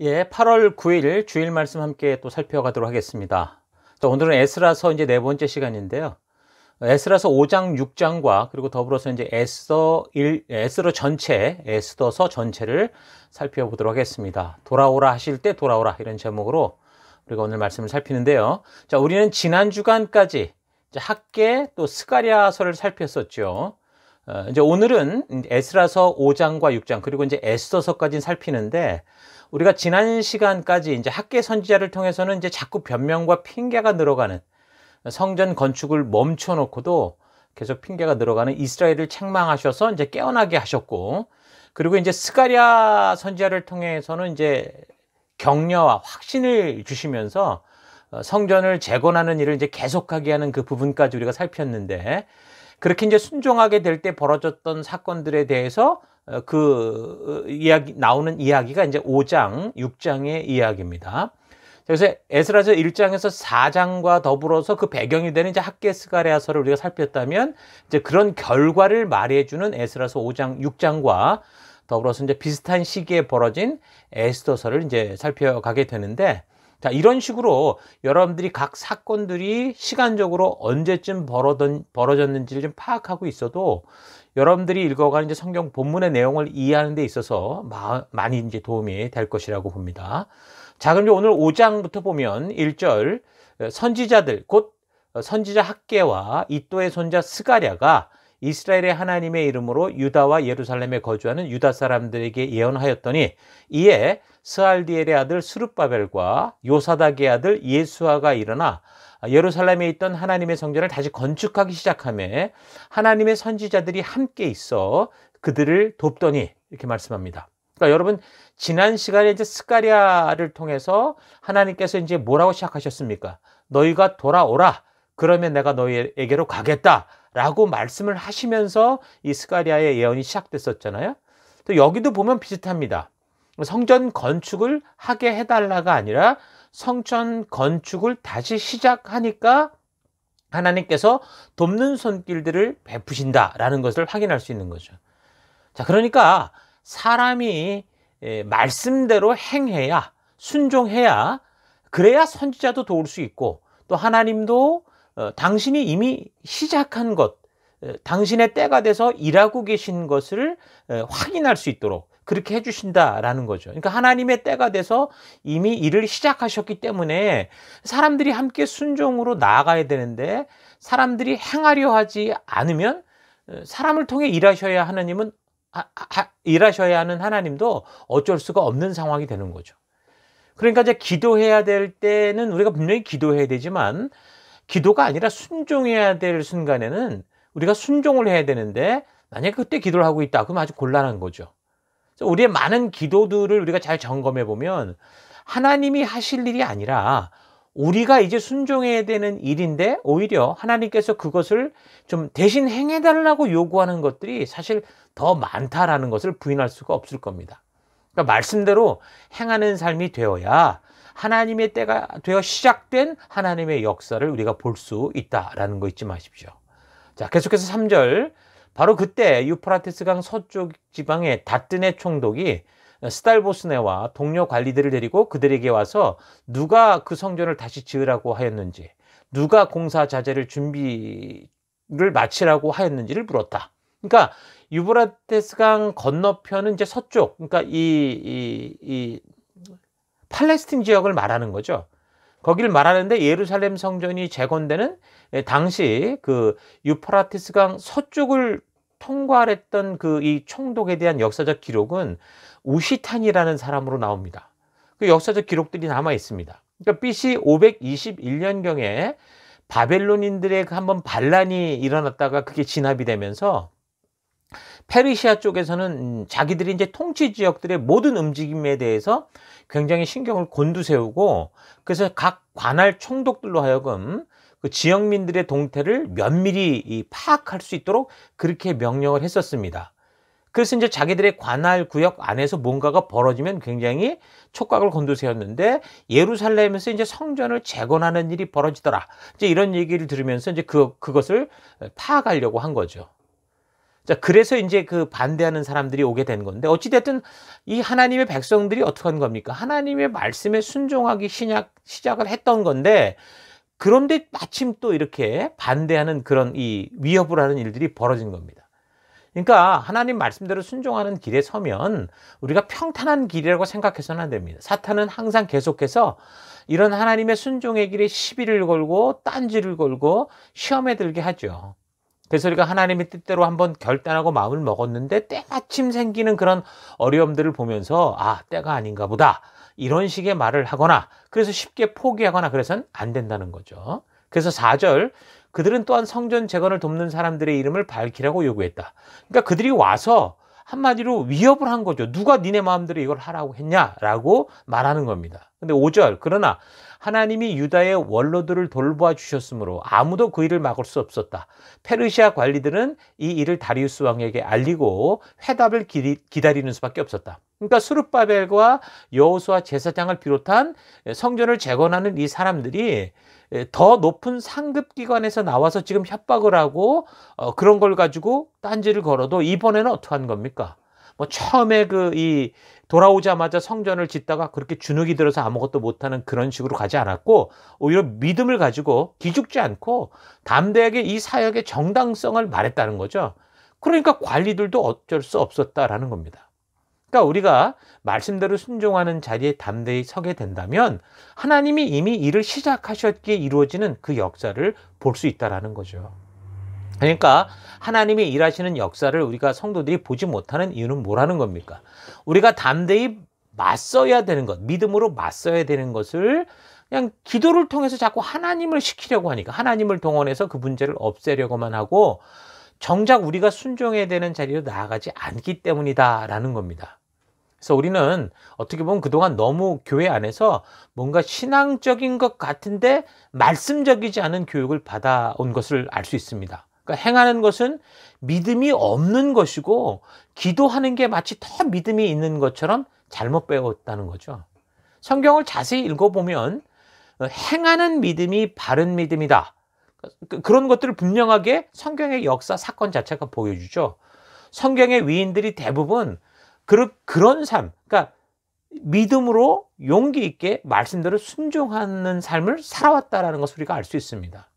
예, 8월 9일 주일 말씀 함께 또 살펴가도록 하겠습니다. 자, 오늘은 에스라서 이제 네 번째 시간인데요. 에스라서 5장, 6장과 그리고 더불어서 이제 에스더 1, 에스더 전체, 에스더서 전체를 살펴보도록 하겠습니다. 돌아오라 하실 때 돌아오라 이런 제목으로 우리가 오늘 말씀을 살피는데요. 자, 우리는 지난 주간까지 학계 또 스가랴서를 살폈었죠. 어, 이제 오늘은 에스라서 5장과 6장 그리고 이제 에스더서까지 살피는데 우리가 지난 시간까지 이제 학계 선지자를 통해서는 이제 자꾸 변명과 핑계가 늘어가는 성전 건축을 멈춰놓고도 계속 핑계가 늘어가는 이스라엘을 책망하셔서 이제 깨어나게 하셨고 그리고 이제 스가랴 선지자를 통해서는 이제 격려와 확신을 주시면서 어, 성전을 재건하는 일을 이제 계속하게 하는 그 부분까지 우리가 살폈는데 그렇게 이제 순종하게 될 때 벌어졌던 사건들에 대해서 어, 그 이야기 나오는 이야기가 이제 5장, 6장의 이야기입니다. 그래서 에스라서 1장에서 4장과 더불어서 그 배경이 되는 이제 학계 스가랴서를 우리가 살폈다면 이제 그런 결과를 말해주는 에스라서 5장, 6장과 더불어서 이제 비슷한 시기에 벌어진 에스더서를 이제 살펴가게 되는데 자, 이런 식으로 여러분들이 각 사건들이 시간적으로 언제쯤 벌어던, 벌어졌는지를 좀 파악하고 있어도 여러분들이 읽어가는 이제 성경 본문의 내용을 이해하는 데 있어서 마, 많이 이제 도움이 될 것이라고 봅니다. 자, 그럼 오늘 5장부터 보면 1절 선지자들 곧 선지자 학계와 이또의 손자 스가랴가 이스라엘의 하나님의 이름으로 유다와 예루살렘에 거주하는 유다 사람들에게 예언하였더니 이에 스알디엘의 아들 스룹바벨과 요사닥의 아들 예수아가 일어나 예루살렘에 있던 하나님의 성전을 다시 건축하기 시작하며 하나님의 선지자들이 함께 있어 그들을 돕더니 이렇게 말씀합니다. 그러니까 여러분 지난 시간에 이제 스가리아를 통해서 하나님께서 이제 뭐라고 시작하셨습니까? 너희가 돌아오라. 그러면 내가 너희에게로 가겠다라고 말씀을 하시면서 이 스가리아의 예언이 시작됐었잖아요. 또 여기도 보면 비슷합니다. 성전 건축을 하게 해달라가 아니라 성전 건축을 다시 시작하니까 하나님께서 돕는 손길들을 베푸신다라는 것을 확인할 수 있는 거죠. 자, 그러니까 사람이 말씀대로 행해야 순종해야 그래야 선지자도 도울 수 있고 또 하나님도 어, 당신이 이미 시작한 것, 당신의 때가 돼서 일하고 계신 것을 확인할 수 있도록 그렇게 해주신다라는 거죠. 그러니까 하나님의 때가 돼서 이미 일을 시작하셨기 때문에 사람들이 함께 순종으로 나아가야 되는데 사람들이 행하려 하지 않으면 어, 사람을 통해 일하셔야 하나님은 일하셔야 하는 하나님도 어쩔 수가 없는 상황이 되는 거죠. 그러니까 이제 기도해야 될 때는 우리가 분명히 기도해야 되지만 기도가 아니라 순종해야 될 순간에는 우리가 순종을 해야 되는데 만약에 그때 기도를 하고 있다 그러면 아주 곤란한 거죠. 우리의 많은 기도들을 우리가 잘 점검해 보면 하나님이 하실 일이 아니라 우리가 이제 순종해야 되는 일인데 오히려 하나님께서 그것을 좀 대신 행해달라고 요구하는 것들이 사실 더 많다라는 것을 부인할 수가 없을 겁니다. 그러니까 말씀대로 행하는 삶이 되어야 하나님의 때가 되어 시작된 하나님의 역사를 우리가 볼 수 있다라는 거 잊지 마십시오. 자, 계속해서 3절 바로 그때 유프라테스강 서쪽 지방의 다뜨네 총독이 스달보스네와 동료 관리들을 데리고 그들에게 와서 누가 그 성전을 다시 지으라고 하였는지, 누가 공사 자재를 준비를 마치라고 하였는지를 물었다. 그러니까 유브라테스강 건너편은 이제 서쪽, 그러니까 이, 이, 이 팔레스틴 지역을 말하는 거죠. 거기를 말하는데 예루살렘 성전이 재건되는 예, 당시 그 유프라티스강 서쪽을 통과했던 그 이 총독에 대한 역사적 기록은 우시탄이라는 사람으로 나옵니다. 그 역사적 기록들이 남아 있습니다. 그러니까 BC 521년경에 바벨론인들의 그 한번 반란이 일어났다가 그게 진압이 되면서 페르시아 쪽에서는 자기들이 이제 통치 지역들의 모든 움직임에 대해서 굉장히 신경을 곤두세우고 그래서 각 관할 총독들로 하여금 그 지역민들의 동태를 면밀히 파악할 수 있도록 그렇게 명령을 했었습니다. 그래서 이제 자기들의 관할 구역 안에서 뭔가가 벌어지면 굉장히 촉각을 곤두세웠는데 예루살렘에서 이제 성전을 재건하는 일이 벌어지더라. 이제 이런 얘기를 들으면서 이제 그, 그것을 파악하려고 한 거죠. 자, 그래서 이제 그 반대하는 사람들이 오게 된 건데, 어찌됐든 이 하나님의 백성들이 어떻게 한 겁니까? 하나님의 말씀에 순종하기 시작, 시작을 했던 건데, 그런데 마침 또 이렇게 반대하는 그런 이 위협을 하는 일들이 벌어진 겁니다. 그러니까 하나님 말씀대로 순종하는 길에 서면 우리가 평탄한 길이라고 생각해서는 안 됩니다. 사탄은 항상 계속해서 이런 하나님의 순종의 길에 시비를 걸고 딴지를 걸고 시험에 들게 하죠. 그래서 우리가 하나님의 뜻대로 한번 결단하고 마음을 먹었는데 때마침 생기는 그런 어려움들을 보면서 아 때가 아닌가 보다 이런 식의 말을 하거나 그래서 쉽게 포기하거나 그래서는 안 된다는 거죠. 그래서 4절 그들은 또한 성전 재건을 돕는 사람들의 이름을 밝히라고 요구했다. 그러니까 그들이 와서 한마디로 위협을 한 거죠. 누가 니네 마음대로 이걸 하라고 했냐라고 말하는 겁니다. 근데 5절 그러나 하나님이 유다의 원로들을 돌보아 주셨으므로 아무도 그 일을 막을 수 없었다. 페르시아 관리들은 이 일을 다리우스 왕에게 알리고 회답을 기다리는 수밖에 없었다. 그러니까 수르바벨과 여호수아 제사장을 비롯한 성전을 재건하는 이 사람들이 더 높은 상급 기관에서 나와서 지금 협박을 하고 어, 그런 걸 가지고 딴지를 걸어도 이번에는 어떻게 한 겁니까? 뭐 처음에 그 이 돌아오자마자 성전을 짓다가 그렇게 주눅이 들어서 아무것도 못하는 그런 식으로 가지 않았고 오히려 믿음을 가지고 기죽지 않고 담대하게 이 사역의 정당성을 말했다는 거죠. 그러니까 관리들도 어쩔 수 없었다라는 겁니다. 그러니까 우리가 말씀대로 순종하는 자리에 담대히 서게 된다면 하나님이 이미 일을 시작하셨기에 이루어지는 그 역사를 볼 수 있다라는 거죠. 그러니까 하나님이 일하시는 역사를 우리가 성도들이 보지 못하는 이유는 뭐라는 겁니까? 우리가 담대히 맞서야 되는 것, 믿음으로 맞서야 되는 것을 그냥 기도를 통해서 자꾸 하나님을 시키려고 하니까 하나님을 동원해서 그 문제를 없애려고만 하고 정작 우리가 순종해야 되는 자리로 나아가지 않기 때문이다라는 겁니다. 그래서 우리는 어떻게 보면 그동안 너무 교회 안에서 뭔가 신앙적인 것 같은데 말씀적이지 않은 교육을 받아온 것을 알 수 있습니다. 그러니까 행하는 것은 믿음이 없는 것이고 기도하는 게 마치 더 믿음이 있는 것처럼 잘못 배웠다는 거죠. 성경을 자세히 읽어보면 행하는 믿음이 바른 믿음이다. 그, 그런 것들을 분명하게 성경의 역사 사건 자체가 보여주죠. 성경의 위인들이 대부분 그런 삶, 그러니까 믿음으로 용기 있게 말씀대로 순종하는 삶을 살아왔다라는 것을 우리가 알 수 있습니다.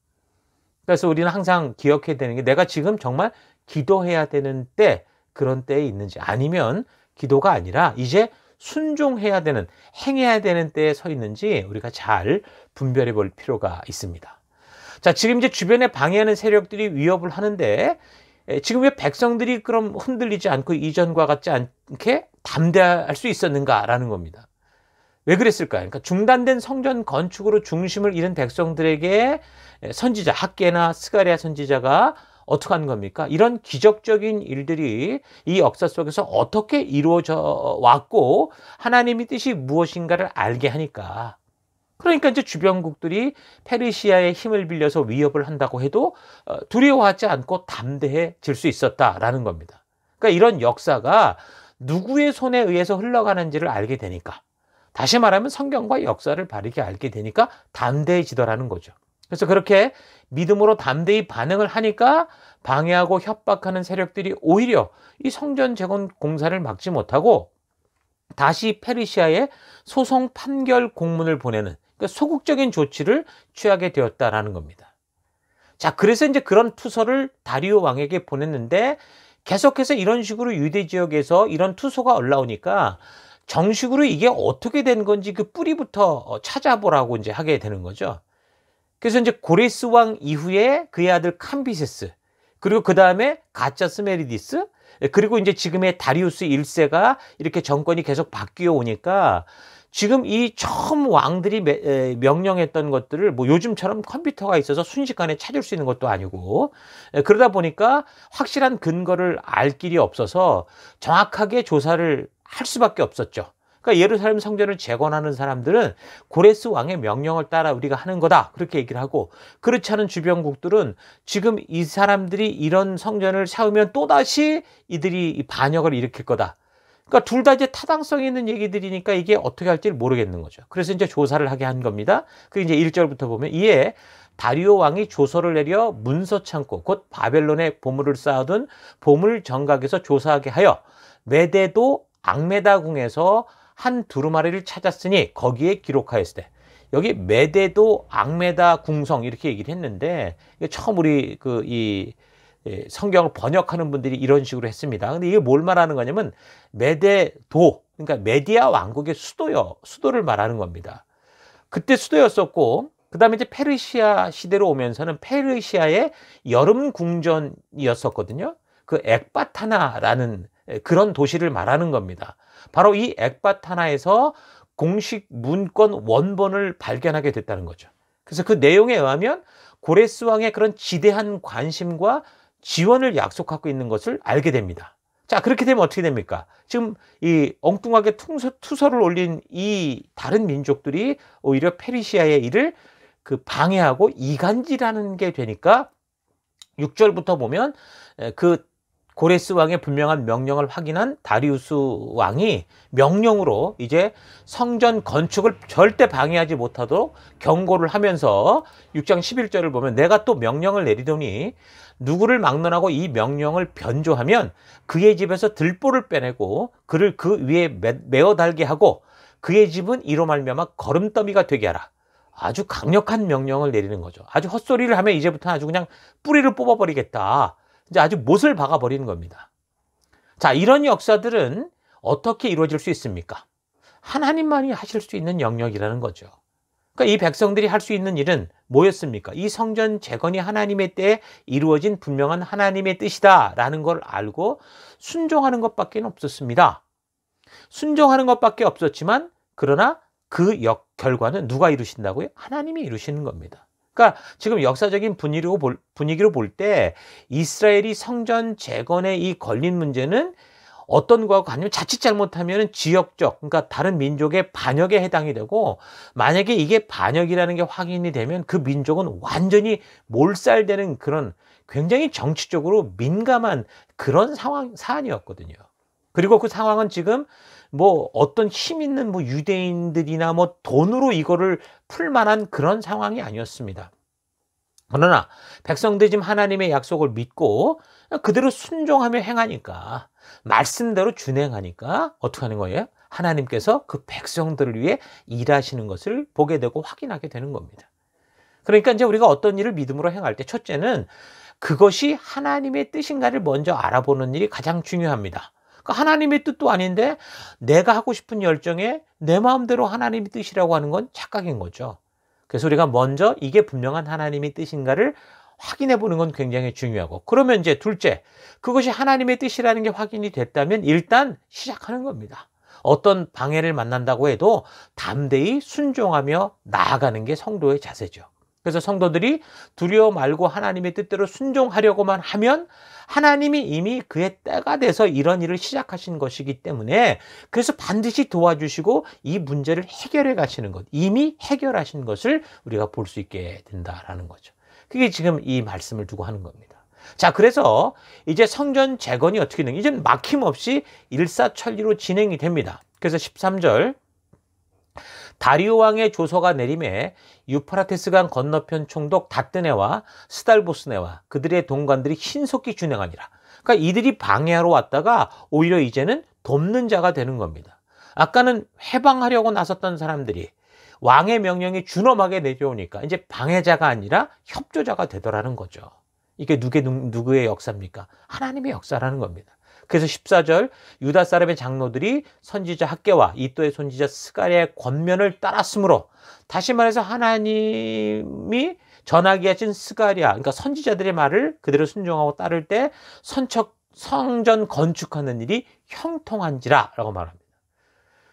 그래서 우리는 항상 기억해야 되는 게 내가 지금 정말 기도해야 되는 때 그런 때에 있는지 아니면 기도가 아니라 이제 순종해야 되는 행해야 되는 때에 서 있는지 우리가 잘 분별해 볼 필요가 있습니다. 자, 지금 이제 주변에 방해하는 세력들이 위협을 하는데 지금 왜 백성들이 그럼 흔들리지 않고 이전과 같지 않게 담대할 수 있었는가라는 겁니다. 왜 그랬을까요? 그러니까 중단된 성전 건축으로 중심을 잃은 백성들에게 선지자 학계나 스가리아 선지자가 어떻게 하는 겁니까? 이런 기적적인 일들이 이 역사 속에서 어떻게 이루어져 왔고 하나님의 뜻이 무엇인가를 알게 하니까 그러니까 이제 주변국들이 페르시아의 힘을 빌려서 위협을 한다고 해도 어, 두려워하지 않고 담대해질 수 있었다라는 겁니다. 그러니까 이런 역사가 누구의 손에 의해서 흘러가는지를 알게 되니까 다시 말하면 성경과 역사를 바르게 알게 되니까 담대해지더라는 거죠. 그래서 그렇게 믿음으로 담대히 반응을 하니까 방해하고 협박하는 세력들이 오히려 이 성전 재건 공사를 막지 못하고 다시 페르시아에 소송 판결 공문을 보내는 그러니까 소극적인 조치를 취하게 되었다라는 겁니다. 자, 그래서 이제 그런 투서를 다리오 왕에게 보냈는데 계속해서 이런 식으로 유대 지역에서 이런 투소가 올라오니까 정식으로 이게 어떻게 된 건지 그 뿌리부터 어, 찾아보라고 이제 하게 되는 거죠. 그래서 이제 고레스 왕 이후에 그의 아들 캄비세스 그리고 그 다음에 가짜 스메르디스 그리고 이제 지금의 다리우스 1세가 이렇게 정권이 계속 바뀌어 오니까 지금 이 처음 왕들이 명령했던 것들을 뭐 요즘처럼 컴퓨터가 있어서 순식간에 찾을 수 있는 것도 아니고 그러다 보니까 확실한 근거를 알 길이 없어서 정확하게 조사를 할 수밖에 없었죠. 그러니까 예루살렘 성전을 재건하는 사람들은 고레스 왕의 명령을 따라 우리가 하는 거다. 그렇게 얘기를 하고 그렇지 않은 주변국들은 지금 이 사람들이 이런 성전을 세우면 또다시 이들이 반역을 일으킬 거다. 그러니까 둘 다 이제 타당성 있는 얘기들이니까 이게 어떻게 할지 모르겠는 거죠. 그래서 이제 조사를 하게 한 겁니다. 그 이제 1절부터 보면 이에 다리오 왕이 조서를 내려 문서 창고 곧 바벨론의 보물을 쌓아둔 보물 정각에서 조사하게 하여 메대도 악메다궁에서 한 두루마리를 찾았으니 거기에 기록하였을 때 여기 메대도 악메다 궁성 이렇게 얘기를 했는데 처음 우리 그이 예, 성경을 번역하는 분들이 이런 식으로 했습니다. 근데 이게 뭘 말하는 거냐면 메데도 그러니까 메디아 왕국의 수도요 수도를 말하는 겁니다. 그때 수도였었고 그 다음에 이제 페르시아 시대로 오면서는 페르시아의 여름 궁전이었었거든요. 그 엑바타나라는 그런 도시를 말하는 겁니다. 바로 이 엑바타나에서 공식 문건 원본을 발견하게 됐다는 거죠. 그래서 그 내용에 의하면 고레스 왕의 그런 지대한 관심과 지원을 약속하고 있는 것을 알게 됩니다. 자, 그렇게 되면 어떻게 됩니까? 지금 이 엉뚱하게 투서, 투서를 올린 이 다른 민족들이 오히려 페르시아의 일을 그 방해하고 이간질하는 게 되니까 6절부터 보면 그 고레스 왕의 분명한 명령을 확인한 다리우스 왕이 명령으로 이제 성전 건축을 절대 방해하지 못하도록 경고를 하면서 6장 11절을 보면 내가 또 명령을 내리더니 누구를 막론하고 이 명령을 변조하면 그의 집에서 들보를 빼내고 그를 그 위에 메어 달게 하고 그의 집은 이로 말미암아 걸음더미가 되게 하라. 아주 강력한 명령을 내리는 거죠. 아주 헛소리를 하면 이제부터 아주 그냥 뿌리를 뽑아버리겠다. 이제 아주 못을 박아버리는 겁니다. 자, 이런 역사들은 어떻게 이루어질 수 있습니까? 하나님만이 하실 수 있는 영역이라는 거죠. 그러니까 이 백성들이 할 수 있는 일은 뭐였습니까? 이 성전 재건이 하나님의 때에 이루어진 분명한 하나님의 뜻이다라는 걸 알고 순종하는 것밖에 없었습니다. 순종하는 것밖에 없었지만 그러나 그 역, 결과는 누가 이루신다고요? 하나님이 이루시는 겁니다. 그러니까 지금 역사적인 분위기로 볼, 분위기로 볼 때 이스라엘이 성전 재건에 이 걸린 문제는 어떤 거하고 아니면 자칫 잘못하면 지역적 그러니까 다른 민족의 반역에 해당이 되고 만약에 이게 반역이라는 게 확인이 되면 그 민족은 완전히 몰살되는 그런 굉장히 정치적으로 민감한 그런 상황 사안이었거든요. 그리고 그 상황은 지금 뭐 어떤 힘 있는 뭐 유대인들이나 뭐 돈으로 이거를 풀 만한 그런 상황이 아니었습니다. 그러나 백성들이 지금 하나님의 약속을 믿고 그대로 순종하며 행하니까 말씀대로 준행하니까 어떻게 하는 거예요? 하나님께서 그 백성들을 위해 일하시는 것을 보게 되고 확인하게 되는 겁니다. 그러니까 이제 우리가 어떤 일을 믿음으로 행할 때 첫째는 그것이 하나님의 뜻인가를 먼저 알아보는 일이 가장 중요합니다. 그러니까 하나님의 뜻도 아닌데 내가 하고 싶은 열정에 내 마음대로 하나님의 뜻이라고 하는 건 착각인 거죠. 그래서 우리가 먼저 이게 분명한 하나님의 뜻인가를 확인해 보는 건 굉장히 중요하고 그러면 이제 둘째 그것이 하나님의 뜻이라는 게 확인이 됐다면 일단 시작하는 겁니다. 어떤 방해를 만난다고 해도 담대히 순종하며 나아가는 게 성도의 자세죠. 그래서 성도들이 두려워 말고 하나님의 뜻대로 순종하려고만 하면 하나님이 이미 그의 때가 돼서 이런 일을 시작하신 것이기 때문에 그래서 반드시 도와주시고 이 문제를 해결해 가시는 것, 이미 해결하신 것을 우리가 볼 수 있게 된다라는 거죠. 그게 지금 이 말씀을 두고 하는 겁니다. 자, 그래서 이제 성전 재건이 어떻게 되는, 이제 막힘없이 일사천리로 진행이 됩니다. 그래서 13절, 다리오 왕의 조서가 내림에 유프라테스강 건너편 총독 다뜨네와 스달보스네와 그들의 동관들이 신속히 준행하니라. 그러니까 이들이 방해하러 왔다가 오히려 이제는 돕는 자가 되는 겁니다. 아까는 해방하려고 나섰던 사람들이 왕의 명령이 준엄하게 내려오니까 이제 방해자가 아니라 협조자가 되더라는 거죠. 이게 누구의, 누구의 역사입니까? 하나님의 역사라는 겁니다. 그래서 14절 유다 사람의 장로들이 선지자 학계와 이또의 선지자 스가리의 권면을 따랐으므로 다시 말해서 하나님이 전하게 하신 스가리아 그러니까 선지자들의 말을 그대로 순종하고 따를 때 선척 성전 건축하는 일이 형통한지라라고 말합니다.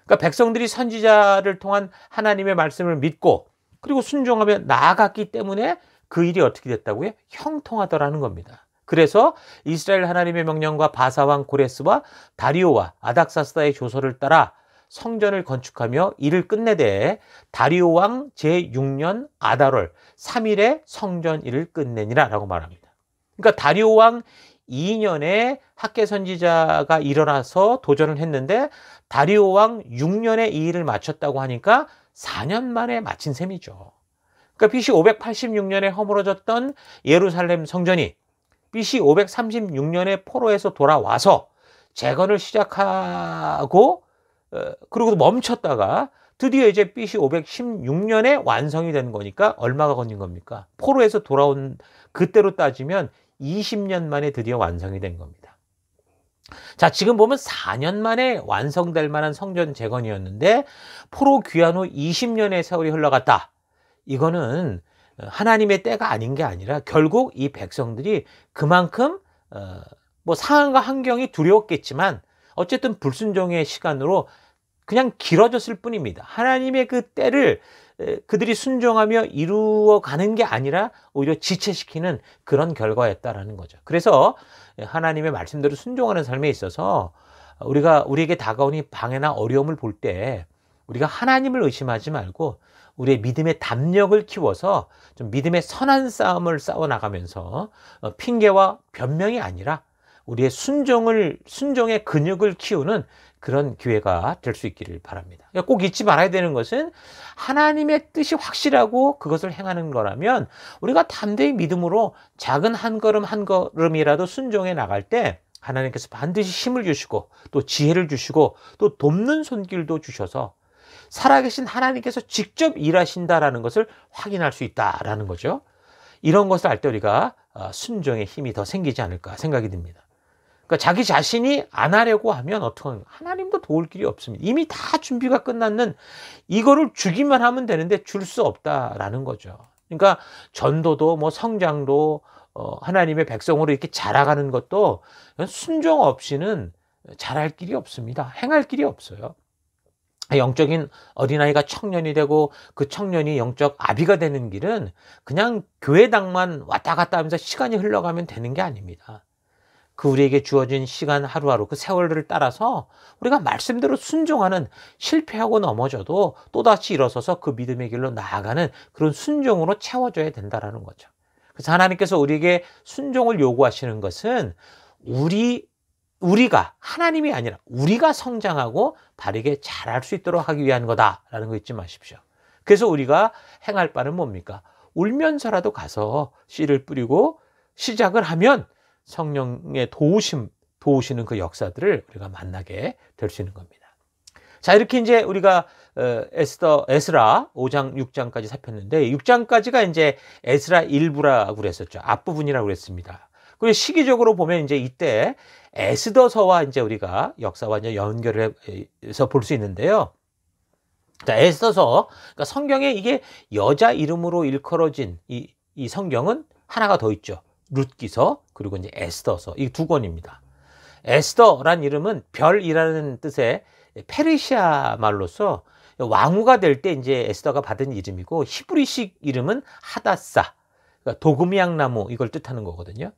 그러니까 백성들이 선지자를 통한 하나님의 말씀을 믿고 그리고 순종하며 나아갔기 때문에 그 일이 어떻게 됐다고요? 형통하더라는 겁니다. 그래서 이스라엘 하나님의 명령과 바사왕 고레스와 다리오와 아닥사스다의 조서를 따라 성전을 건축하며 이를 끝내되 다리오 왕 제6년 아달월 3일에 성전 일을 끝내니라 라고 말합니다. 그러니까 다리오 왕 2년에 학계 선지자가 일어나서 도전을 했는데 다리오 왕 6년에 이 일을 마쳤다고 하니까 4년 만에 마친 셈이죠. 그러니까 BC 586년에 허물어졌던 예루살렘 성전이 BC 536년에 포로에서 돌아와서 재건을 시작하고 어, 그리고 멈췄다가 드디어 이제 BC 516년에 완성이 된 거니까 얼마가 걸린 겁니까? 포로에서 돌아온 그때로 따지면 20년 만에 드디어 완성이 된 겁니다. 자, 지금 보면 4년 만에 완성될 만한 성전 재건이었는데 포로 귀환 후 20년의 세월이 흘러갔다. 이거는 하나님의 때가 아닌 게 아니라 결국 이 백성들이 그만큼 어, 뭐 상황과 환경이 두려웠겠지만 어쨌든 불순종의 시간으로 그냥 길어졌을 뿐입니다. 하나님의 그 때를 그들이 순종하며 이루어가는 게 아니라 오히려 지체시키는 그런 결과였다라는 거죠. 그래서 하나님의 말씀대로 순종하는 삶에 있어서 우리가 우리에게 다가오니 방해나 어려움을 볼 때 우리가 하나님을 의심하지 말고 우리의 믿음의 담력을 키워서 좀 믿음의 선한 싸움을 싸워 나가면서 어, 핑계와 변명이 아니라 우리의 순종을 순종의 근육을 키우는 그런 기회가 될 수 있기를 바랍니다. 그러니까 꼭 잊지 말아야 되는 것은 하나님의 뜻이 확실하고 그것을 행하는 거라면 우리가 담대히 믿음으로 작은 한 걸음 한 걸음이라도 순종해 나갈 때 하나님께서 반드시 힘을 주시고 또 지혜를 주시고 또 돕는 손길도 주셔서 살아계신 하나님께서 직접 일하신다라는 것을 확인할 수 있다라는 거죠. 이런 것을 알 때 우리가 어, 순종의 힘이 더 생기지 않을까 생각이 듭니다. 그러니까 자기 자신이 안 하려고 하면 어떡하는 하나님도 도울 길이 없습니다. 이미 다 준비가 끝났는 이거를 주기만 하면 되는데 줄 수 없다라는 거죠. 그러니까 전도도 뭐 성장도 어, 하나님의 백성으로 이렇게 자라가는 것도 순종 없이는 잘할 길이 없습니다. 행할 길이 없어요. 영적인 어린아이가 청년이 되고 그 청년이 영적 아비가 되는 길은 그냥 교회당만 왔다 갔다 하면서 시간이 흘러가면 되는 게 아닙니다. 그 우리에게 주어진 시간 하루하루 그 세월을 따라서 우리가 말씀대로 순종하는 실패하고 넘어져도 또다시 일어서서 그 믿음의 길로 나아가는 그런 순종으로 채워져야 된다라는 거죠. 그래서 하나님께서 우리에게 순종을 요구하시는 것은 우리 우리가 하나님이 아니라 우리가 성장하고 바르게 자랄 수 있도록 하기 위한 거다라는 거 잊지 마십시오. 그래서 우리가 행할 바는 뭡니까? 울면서라도 가서 씨를 뿌리고 시작을 하면 성령의 도우심, 도우시는 그 역사들을 우리가 만나게 될 수 있는 겁니다. 자, 이렇게 이제 우리가 어, 에스더, 에스라 5장, 6장까지 살폈는데 6장까지가 이제 에스라 일부라고 그랬었죠. 앞부분이라고 그랬습니다. 그리고 시기적으로 보면 이제 이때 에스더서와 이제 우리가 역사와 이제 연결을 해서 볼 수 있는데요. 자, 에스더서, 그러니까 성경에 이게 여자 이름으로 일컬어진 이, 이 성경은 하나가 더 있죠. 룻기서, 그리고 이제 에스더서. 이 두 권입니다. 에스더란 이름은 별이라는 뜻의 페르시아 말로서 왕후가 될 때 이제 에스더가 받은 이름이고 히브리식 이름은 하다사, 그러니까 도금향나무 이걸 뜻하는 거거든요.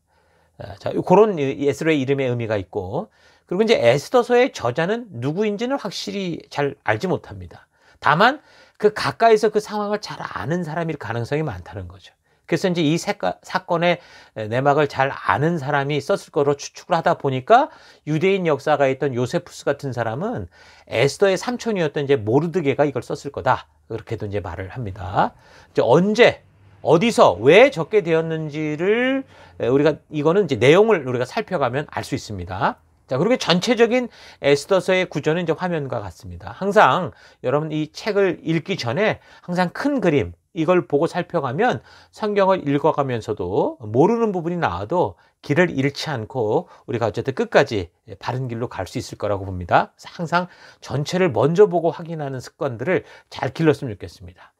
아, 자, 그런 에스더의 이름의 의미가 있고, 그리고 이제 에스더서의 저자는 누구인지는 확실히 잘 알지 못합니다. 다만 그 가까이서 그 상황을 잘 아는 사람일 가능성이 많다는 거죠. 그래서 이제 이 사건의 내막을 잘 아는 사람이 썼을 거로 추측을 하다 보니까 유대인 역사가 있던 요세푸스 같은 사람은 에스더의 삼촌이었던 이제 모르드게가 이걸 썼을 거다. 그렇게도 이제 말을 합니다. 이제 언제 어디서 왜 적게 되었는지를 우리가 이거는 이제 내용을 우리가 살펴가면 알 수 있습니다. 자, 그리고 전체적인 에스더서의 구조는 이제 화면과 같습니다. 항상 여러분 이 책을 읽기 전에 항상 큰 그림 이걸 보고 살펴가면 성경을 읽어가면서도 모르는 부분이 나와도 길을 잃지 않고 우리가 어쨌든 끝까지 바른 길로 갈 수 있을 거라고 봅니다. 항상 전체를 먼저 보고 확인하는 습관들을 잘 길렀으면 좋겠습니다.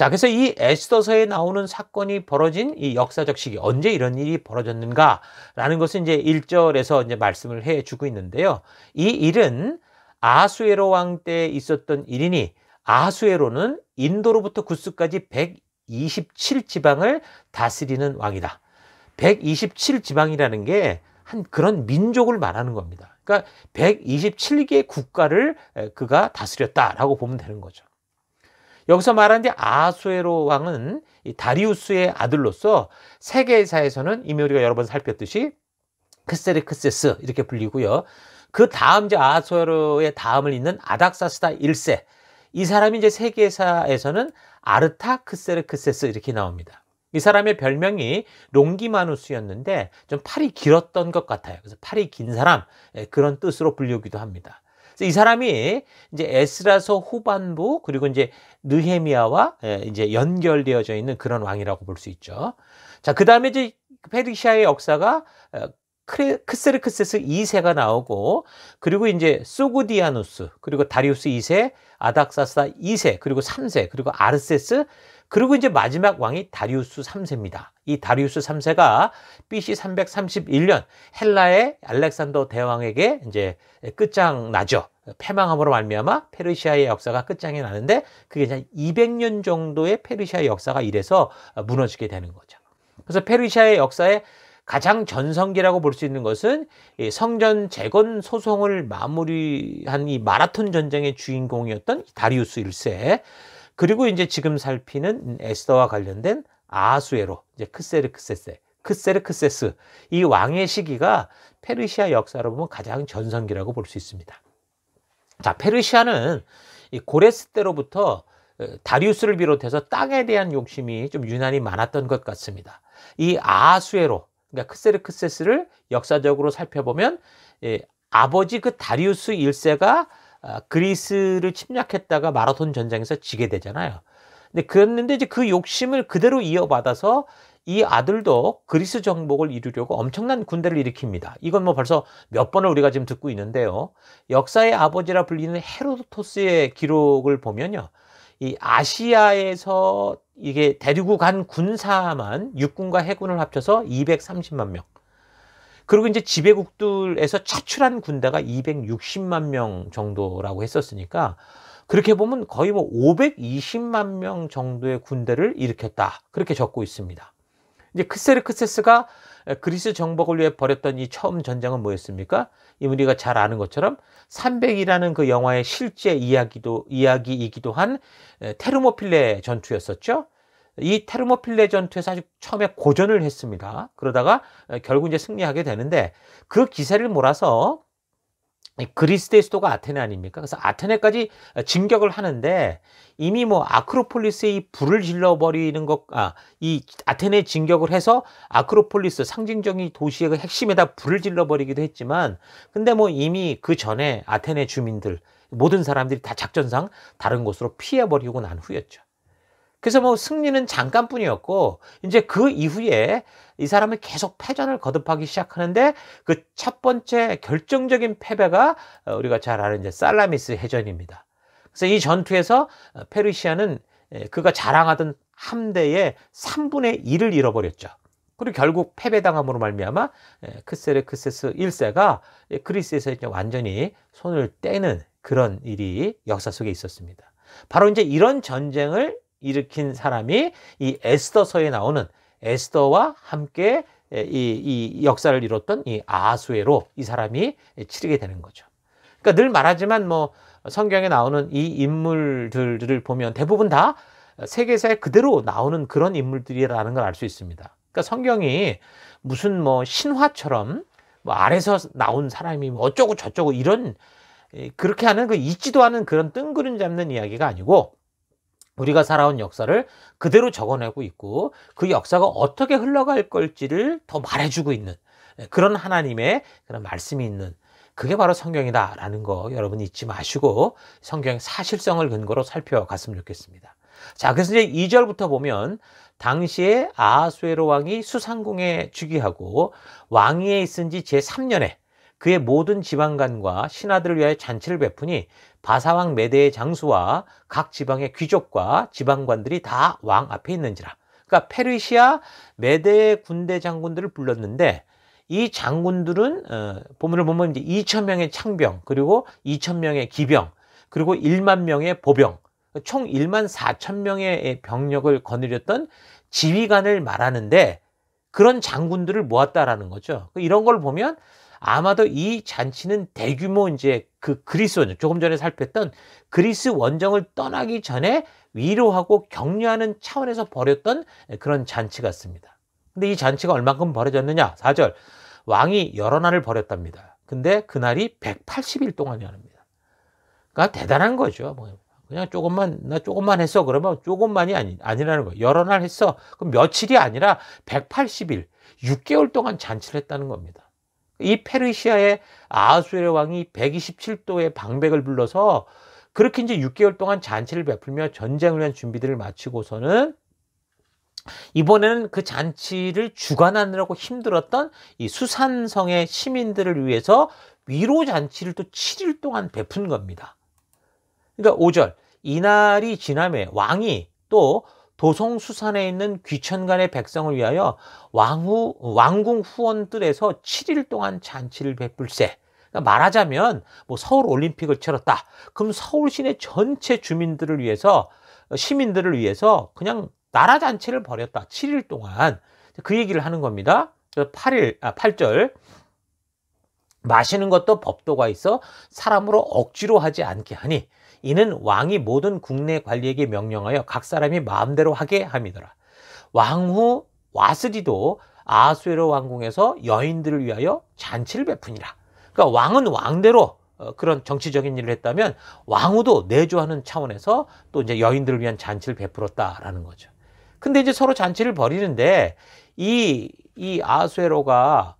자, 그래서 이 에스더서에 나오는 사건이 벌어진 이 역사적 시기, 언제 이런 일이 벌어졌는가라는 것을 이제 1절에서 이제 말씀을 해 주고 있는데요. 이 일은 아수에로 왕 때 있었던 일이니 아수에로는 인도로부터 구스까지 127 지방을 다스리는 왕이다. 127 지방이라는 게 한 그런 민족을 말하는 겁니다. 그러니까 127개 국가를 그가 다스렸다라고 보면 되는 거죠. 여기서 말하는 아수에로 왕은 다리우스의 아들로서 세계사에서는 이미 우리가 여러 번 살폈듯이 크세르크세스 이렇게 불리고요. 그 다음 이제 아하수에로의 다음을 잇는 아닥사스다 1세. 이 사람이 이제 세계사에서는 아르타크세르크세스 이렇게 나옵니다. 이 사람의 별명이 롱기마누스였는데 좀 팔이 길었던 것 같아요. 그래서 팔이 긴 사람 예, 그런 뜻으로 불리기도 합니다. 이 사람이 이제 에스라서 후반부 그리고 이제 느헤미야와 예, 이제 연결되어져 있는 그런 왕이라고 볼 수 있죠. 자, 그 다음에 이제 페르시아의 역사가 어, 크세르크세스 2세가 나오고 그리고 이제 소구디아누스 그리고 다리우스 2세 아닥사사 2세 그리고 3세 그리고 아르세스 그리고 이제 마지막 왕이 다리우스 3세입니다. 이 다리우스 3세가 BC 331년 헬라의 알렉산더 대왕에게 이제 끝장나죠. 패망함으로 말미암아 페르시아의 역사가 끝장이 나는데 그게 이제 200년 정도의 페르시아의 역사가 이래서 무너지게 되는 거죠. 그래서 페르시아의 역사에 가장 전성기라고 볼 수 있는 것은 성전 재건 소송을 마무리한 이 마라톤 전쟁의 주인공이었던 다리우스 1세 그리고 이제 지금 살피는 에스더와 관련된 아수에로 이제 크세르크세세 크세르크세스 이 왕의 시기가 페르시아 역사로 보면 가장 전성기라고 볼 수 있습니다. 자, 페르시아는 이 고레스 때로부터 어, 다리우스를 비롯해서 땅에 대한 욕심이 좀 유난히 많았던 것 같습니다. 이 아수에로 그러니까 크세르크세스를 역사적으로 살펴보면 예, 아버지 그 다리우스 1세가 아, 그리스를 침략했다가 마라톤 전쟁에서 지게 되잖아요. 근데 그랬는데 이제 그 욕심을 그대로 이어받아서 이 아들도 그리스 정복을 이루려고 엄청난 군대를 일으킵니다. 이건 뭐 벌써 몇 번을 우리가 지금 듣고 있는데요. 역사의 아버지라 불리는 헤로도토스의 기록을 보면요. 이 아시아에서 이게 데리고 간 군사만 육군과 해군을 합쳐서 230만 명. 그리고 이제 지배국들에서 차출한 군대가 260만 명 정도라고 했었으니까 그렇게 보면 거의 뭐 520만 명 정도의 군대를 일으켰다. 그렇게 적고 있습니다. 이제 크세르크세스가 그리스 정복을 위해 벌였던 이 처음 전쟁은 뭐였습니까? 이 우리가 잘 아는 것처럼 300이라는 그 영화의 실제 이야기도 이야기이기도 한 테르모필레 전투였었죠. 이 테르모필레 전투에서 아주 처음에 고전을 했습니다. 그러다가 결국 이제 승리하게 되는데 그 기세를 몰아서 그리스의 수도가 아테네 아닙니까? 그래서 아테네까지 진격을 하는데 이미 뭐 아크로폴리스에 이 불을 질러버리는 것, 아, 이 아테네 진격을 해서 아크로폴리스 상징적인 도시의 그 핵심에다 불을 질러버리기도 했지만 근데 뭐 이미 그 전에 아테네 주민들 모든 사람들이 다 작전상 다른 곳으로 피해버리고 난 후였죠. 그래서 뭐 승리는 잠깐뿐이었고 이제 그 이후에 이 사람은 계속 패전을 거듭하기 시작하는데 그 첫 번째 결정적인 패배가 어, 우리가 잘 아는 이제 살라미스 해전입니다. 그래서 이 전투에서 어, 페르시아는 그가 자랑하던 함대의 3분의 1을 잃어버렸죠. 그리고 결국 패배당함으로 말미암아 크세르크세스 1세가 그리스에서 이제 완전히 손을 떼는 그런 일이 역사 속에 있었습니다. 바로 이제 이런 전쟁을 일으킨 사람이 이 에스더서에 나오는 에스더와 함께 이, 이 역사를 이뤘던 이 아수에로 이 사람이 치르게 되는 거죠. 그러니까 늘 말하지만 뭐 성경에 나오는 이 인물들을 보면 대부분 다 세계사에 그대로 나오는 그런 인물들이라는 걸 알 수 있습니다. 그러니까 성경이 무슨 뭐 신화처럼 뭐 아래서 나온 사람이 뭐 어쩌고 저쩌고 이런 그렇게 하는 그 있지도 않은 그런 뜬구름 잡는 이야기가 아니고 우리가 살아온 역사를 그대로 적어내고 있고 그 역사가 어떻게 흘러갈 걸지를 더 말해주고 있는 예, 그런 하나님의 그런 말씀이 있는 그게 바로 성경이다라는 거 여러분 잊지 마시고 성경의 사실성을 근거로 살펴갔으면 좋겠습니다. 자, 그래서 이제 2절부터 보면 당시에 아하수에로 왕이 수상궁에 즉위하고 왕위에 있은 지 제3년에 그의 모든 지방관과 신하들을 위하여 잔치를 베푸니 바사왕 메대의 장수와 각 지방의 귀족과 지방관들이 다 왕 앞에 있는지라. 그러니까 페르시아 메대의 군대 장군들을 불렀는데 이 장군들은 어, 보문을 보면 이제 2천 명의 창병 그리고 2천 명의 기병 그리고 1만 명의 보병 총 1만 4천 명의 병력을 거느렸던 지휘관을 말하는데 그런 장군들을 모았다라는 거죠. 이런 걸 보면 아마도 이 잔치는 대규모 이제 그 그리스 원정, 조금 전에 살폈던 그리스 원정을 떠나기 전에 위로하고 격려하는 차원에서 벌였던 그런 잔치 같습니다. 근데 이 잔치가 얼만큼 벌어졌느냐? 4절. 왕이 여러 날을 벌였답니다. 근데 그날이 180일 동안이랍니다. 그러니까 대단한 거죠. 뭐 그냥 조금만 나 조금만 했어 그러면 조금만이 아니 아니라는 거예요. 여러 날 했어. 그럼 며칠이 아니라 180일, 6개월 동안 잔치를 했다는 겁니다. 이 페르시아의 아수에르 왕이 127도의 방백을 불러서 그렇게 이제 6개월 동안 잔치를 베풀며 전쟁을 위한 준비들을 마치고서는 이번에는 그 잔치를 주관하느라고 힘들었던 이 수산성의 시민들을 위해서 위로 잔치를 또 7일 동안 베푼 겁니다. 그러니까 5절 이날이 지남에 왕이 또 도성 수산에 있는 귀천간의 백성을 위하여 왕후 왕궁 후원들에서 7일 동안 잔치를 베풀세. 그러니까 말하자면 뭐 서울 올림픽을 치렀다. 그럼 서울 시내 전체 주민들을 위해서 시민들을 위해서 그냥 나라 잔치를 벌였다. 7일 동안 그 얘기를 하는 겁니다. 8일 아 8절 마시는 것도 법도가 있어 사람으로 억지로 하지 않게 하니 이는 왕이 모든 국내 관리에게 명령하여 각 사람이 마음대로 하게 함이더라. 왕후 와스디도 아수에로 왕궁에서 여인들을 위하여 잔치를 베푸니라. 그러니까 왕은 왕대로 어, 그런 정치적인 일을 했다면 왕후도 내조하는 차원에서 또 이제 여인들을 위한 잔치를 베풀었다라는 거죠. 근데 이제 서로 잔치를 벌이는데 이, 이 아수에로가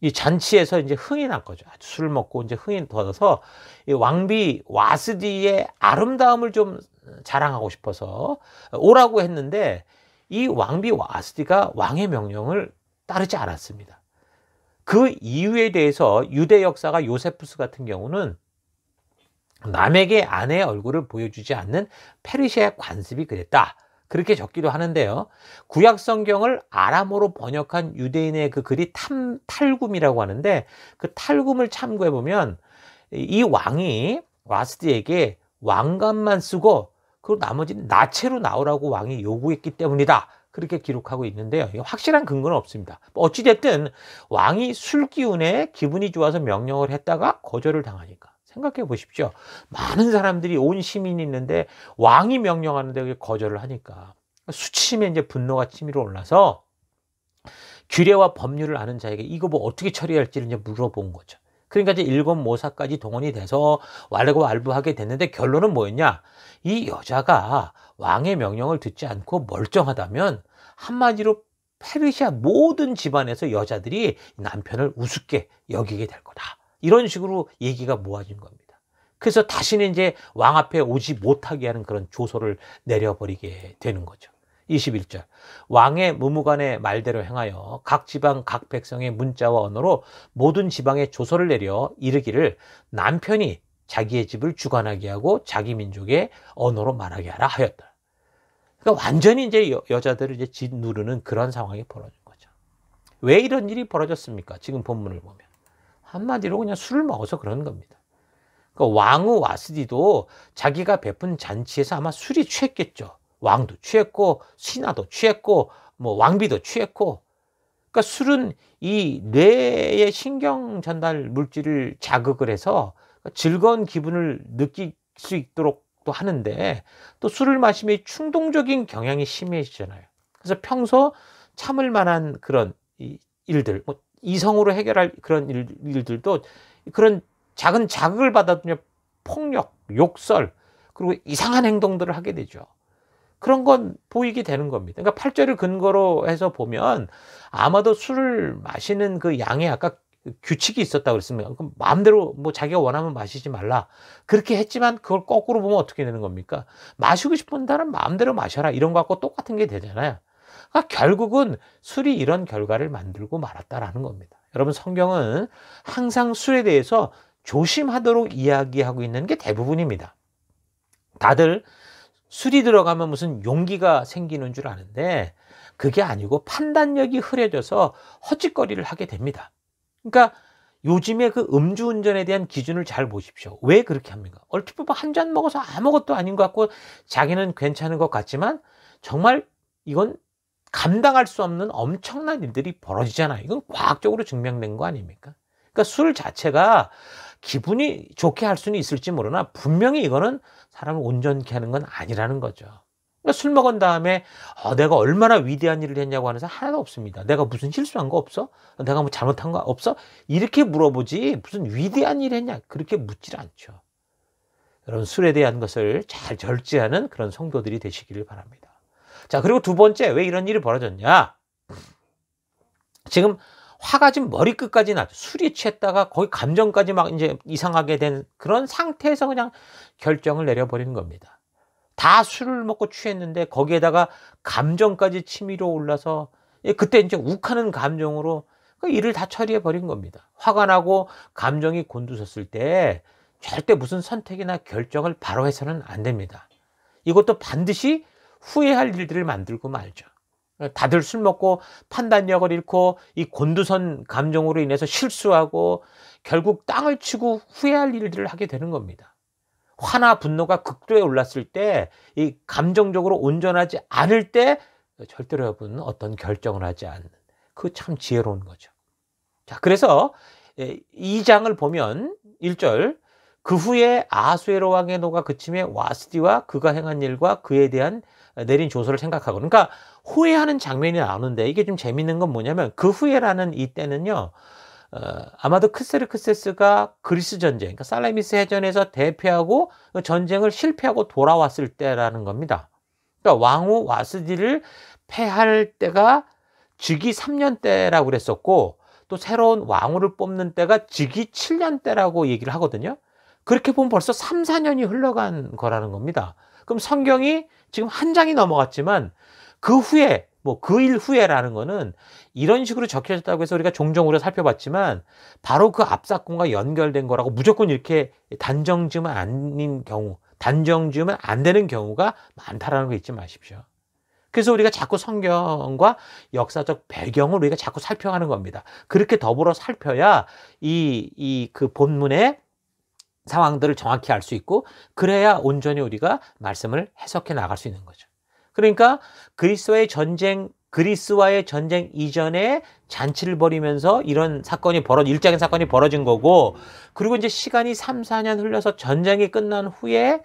이 잔치에서 이제 흥이 난 거죠. 술 먹고 이제 흥이 돋아서 이 왕비 와스디의 아름다움을 좀 자랑하고 싶어서 오라고 했는데 이 왕비 와스디가 왕의 명령을 따르지 않았습니다. 그 이유에 대해서 유대 역사가 요세푸스 같은 경우는 남에게 아내의 얼굴을 보여주지 않는 페르시아의 관습이 그랬다. 그렇게 적기도 하는데요. 구약 성경을 아람어로 번역한 유대인의 그 글이 탐, 탈굼이라고 하는데 그 탈굼을 참고해 보면 이 왕이 와스디에게 왕관만 쓰고 그 나머지는 나체로 나오라고 왕이 요구했기 때문이다. 그렇게 기록하고 있는데요. 확실한 근거는 없습니다. 뭐 어찌됐든 왕이 술 기운에 기분이 좋아서 명령을 했다가 거절을 당하니까. 생각해 보십시오. 많은 사람들이 온 시민이 있는데 왕이 명령하는데 거절을 하니까 수치심에 이제 분노가 치밀어 올라서 규례와 법률을 아는 자에게 이거 뭐 어떻게 처리할지를 이제 물어본 거죠. 그러니까 이제 일곱 모사까지 동원이 돼서 왈고 왈부하게 됐는데 결론은 뭐였냐? 이 여자가 왕의 명령을 듣지 않고 멀쩡하다면 한마디로 페르시아 모든 집안에서 여자들이 남편을 우습게 여기게 될 거다. 이런 식으로 얘기가 모아진 겁니다. 그래서 다시는 이제 왕 앞에 오지 못하게 하는 그런 조소를 내려버리게 되는 거죠. 21절. 왕의 무무관의 말대로 행하여 각 지방 각 백성의 문자와 언어로 모든 지방에 조서를 내려 이르기를 남편이 자기의 집을 주관하게 하고 자기 민족의 언어로 말하게 하라 하였다. 그러니까 완전히 이제 여, 자들을 이제 짓누르는 그런 상황이 벌어진 거죠. 왜 이런 일이 벌어졌습니까? 지금 본문을 보면. 한마디로 그냥 술을 먹어서 그러는 겁니다. 그러니까 왕후 와스디도 자기가 베푼 잔치에서 아마 술이 취했겠죠. 왕도 취했고 신하도 취했고 뭐 왕비도 취했고 그러니까 술은 이 뇌의 신경 전달 물질을 자극을 해서 즐거운 기분을 느낄 수 있도록 또 하는데 또 술을 마시면 충동적인 경향이 심해지잖아요. 그래서 평소 참을 만한 그런 일들, 뭐 이성으로 해결할 그런 일, 들도 그런 작은 자극을 받아도 폭력, 욕설, 그리고 이상한 행동들을 하게 되죠. 그런 건 보이게 되는 겁니다. 그러니까 8절을 근거로 해서 보면 아마도 술을 마시는 그 양에 아까 규칙이 있었다고 그랬습니다. 그럼 마음대로 뭐 자기가 원하면 마시지 말라. 그렇게 했지만 그걸 거꾸로 보면 어떻게 되는 겁니까? 마시고 싶은다는 마음대로 마셔라. 이런 거 갖고 똑같은 게 되잖아요. 그러니까 결국은 술이 이런 결과를 만들고 말았다라는 겁니다. 여러분 성경은 항상 술에 대해서 조심하도록 이야기하고 있는 게 대부분입니다. 다들 술이 들어가면 무슨 용기가 생기는 줄 아는데 그게 아니고 판단력이 흐려져서 헛짓거리를 하게 됩니다. 그러니까 요즘에 그 음주운전에 대한 기준을 잘 보십시오. 왜 그렇게 합니까? 얼핏 보면 한 잔 먹어서 아무것도 아닌 것 같고 자기는 괜찮은 것 같지만 정말 이건 감당할 수 없는 엄청난 일들이 벌어지잖아요. 이건 과학적으로 증명된 거 아닙니까? 그러니까 술 자체가 기분이 좋게 할 수는 있을지 모르나 분명히 이거는 사람을 온전케 하는 건 아니라는 거죠. 그러니까 술 먹은 다음에 어, 내가 얼마나 위대한 일을 했냐고 하는 사람 하나도 없습니다. 내가 무슨 실수한 거 없어? 내가 뭐 잘못한 거 없어? 이렇게 물어보지 무슨 위대한 일 했냐 그렇게 묻질 않죠. 여러분 술에 대한 것을 잘 절제하는 그런 성도들이 되시기를 바랍니다. 자 그리고 두 번째 왜 이런 일이 벌어졌냐? 지금 화가 지금 머리끝까지 나죠. 술이 취했다가 거의 감정까지 막 이제 이상하게 된 그런 상태에서 그냥 결정을 내려버리는 겁니다. 다 술을 먹고 취했는데 거기에다가 감정까지 치밀어 올라서 예, 그때 이제 욱하는 감정으로 그 일을 다 처리해 버린 겁니다. 화가 나고 감정이 곤두섰을 때 절대 무슨 선택이나 결정을 바로 해서는 안 됩니다. 이것도 반드시 후회할 일들을 만들고 말죠. 다들 술 먹고 판단력을 잃고 이 곤두선 감정으로 인해서 실수하고 결국 땅을 치고 후회할 일들을 하게 되는 겁니다. 화나 분노가 극도에 올랐을 때 이 감정적으로 온전하지 않을 때 절대로 여러분 어떤 결정을 하지 않는 그 참 지혜로운 거죠. 자, 그래서 이 장을 보면 1절 그 후에 아수에로 왕의 노가 그침에 와스디와 그가 행한 일과 그에 대한 내린 조서를 생각하고 그러니까 후회하는 장면이 나오는데 이게 좀 재밌는 건 뭐냐면 그 후회라는 이 때는요 어, 아마도 크세르크세스가 그리스 전쟁, 그러니까 살라미스 해전에서 대패하고 전쟁을 실패하고 돌아왔을 때라는 겁니다. 그러니까 왕후 와스디를 패할 때가 즉위 3년 때라고 그랬었고 또 새로운 왕후를 뽑는 때가 즉위 7년 때라고 얘기를 하거든요. 그렇게 보면 벌써 3, 4년이 흘러간 거라는 겁니다. 그럼 성경이 지금 한 장이 넘어갔지만 그 후에 뭐 그 일 후에라는 거는 이런 식으로 적혀졌다고 해서 우리가 종종 우리가 살펴봤지만 바로 그 앞 사건과 연결된 거라고 무조건 이렇게 단정 지으면 아닌 경우 단정 지으면 안 되는 경우가 많다라는 거 잊지 마십시오. 그래서 우리가 자꾸 성경과 역사적 배경을 우리가 자꾸 살펴가는 겁니다. 그렇게 더불어 살펴야 이 이 그 본문의 상황들을 정확히 알 수 있고 그래야 온전히 우리가 말씀을 해석해 나갈 수 있는 거죠. 그러니까 그리스와의 전쟁 그리스와의 전쟁 이전에 잔치를 벌이면서 이런 사건이 벌어 일장의 사건이 벌어진 거고 그리고 이제 시간이 3, 4년 흘러서 전쟁이 끝난 후에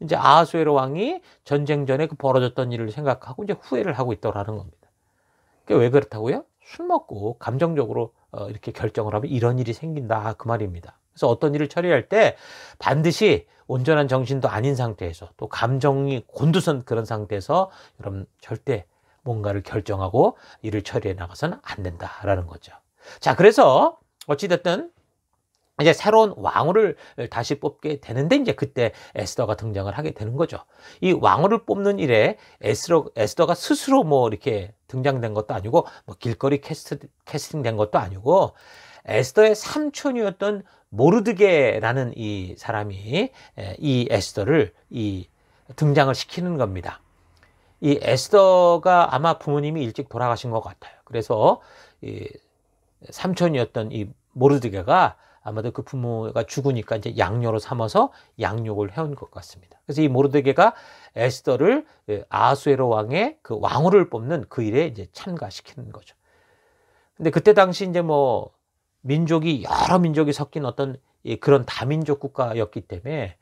이제 아하수에로 왕이 전쟁 전에 그 벌어졌던 일을 생각하고 이제 후회를 하고 있더라는 겁니다. 그게 왜 그렇다고요? 술 먹고 감정적으로 어, 이렇게 결정을 하면 이런 일이 생긴다 그 말입니다. 그래서 어떤 일을 처리할 때 반드시 온전한 정신도 아닌 상태에서 또 감정이 곤두선 그런 상태에서 여러분 절대 뭔가를 결정하고 일을 처리해 나가서는 안 된다라는 거죠. 자, 그래서 어찌됐든 이제 새로운 왕후를 다시 뽑게 되는데 이제 그때 에스더가 등장을 하게 되는 거죠. 이 왕후를 뽑는 일에 에스더, 에스더가 스스로 뭐 이렇게 등장된 것도 아니고 뭐 길거리 캐스트, 캐스팅된 것도 아니고 에스더의 삼촌이었던 모르드게라는 이 사람이 이 에스더를 이 등장을 시키는 겁니다. 이 에스더가 아마 부모님이 일찍 돌아가신 것 같아요. 그래서 이 삼촌이었던 이 모르드게가 아마도 그 부모가 죽으니까 이제 양녀로 삼아서 양육을 해온 것 같습니다. 그래서 이 모르드게가 에스더를 아수에로 왕의 그 왕후를 뽑는 그 일에 이제 참가시키는 거죠. 근데 그때 당시 이제 뭐 민족이 여러 민족이 섞인 어떤 그런 다민족 국가였기 때문에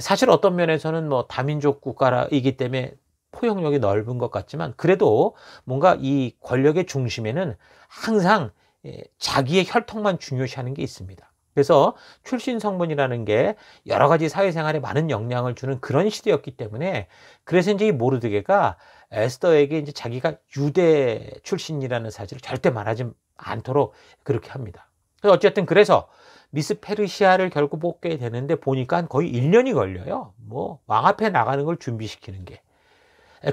사실 어떤 면에서는 뭐 다민족 국가이기 때문에 포용력이 넓은 것 같지만 그래도 뭔가 이 권력의 중심에는 항상 자기의 혈통만 중요시하는 게 있습니다. 그래서 출신 성분이라는 게 여러 가지 사회생활에 많은 영향을 주는 그런 시대였기 때문에 그래서 이제 이 모르드게가 에스더에게 이제 자기가 유대 출신이라는 사실을 절대 말하지 않도록 그렇게 합니다. 어쨌든 그래서 미스 페르시아를 결국 뽑게 되는데 보니까 거의 1년이 걸려요. 뭐 왕 앞에 나가는 걸 준비시키는 게.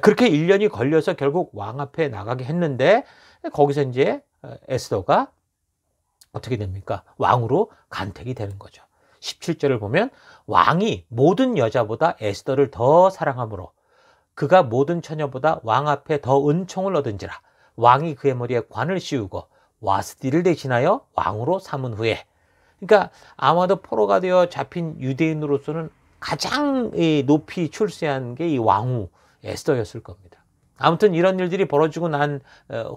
그렇게 1년이 걸려서 결국 왕 앞에 나가게 했는데 거기서 이제 어, 에스더가 어떻게 됩니까? 왕으로 간택이 되는 거죠. 17절을 보면 왕이 모든 여자보다 에스더를 더 사랑하므로 그가 모든 처녀보다 왕 앞에 더 은총을 얻은지라 왕이 그의 머리에 관을 씌우고 와스디를 대신하여 왕으로 삼은 후에 그러니까 아마도 포로가 되어 잡힌 유대인으로서는 가장 높이 출세한 게 이 왕후 에스더였을 겁니다. 아무튼 이런 일들이 벌어지고 난후 어,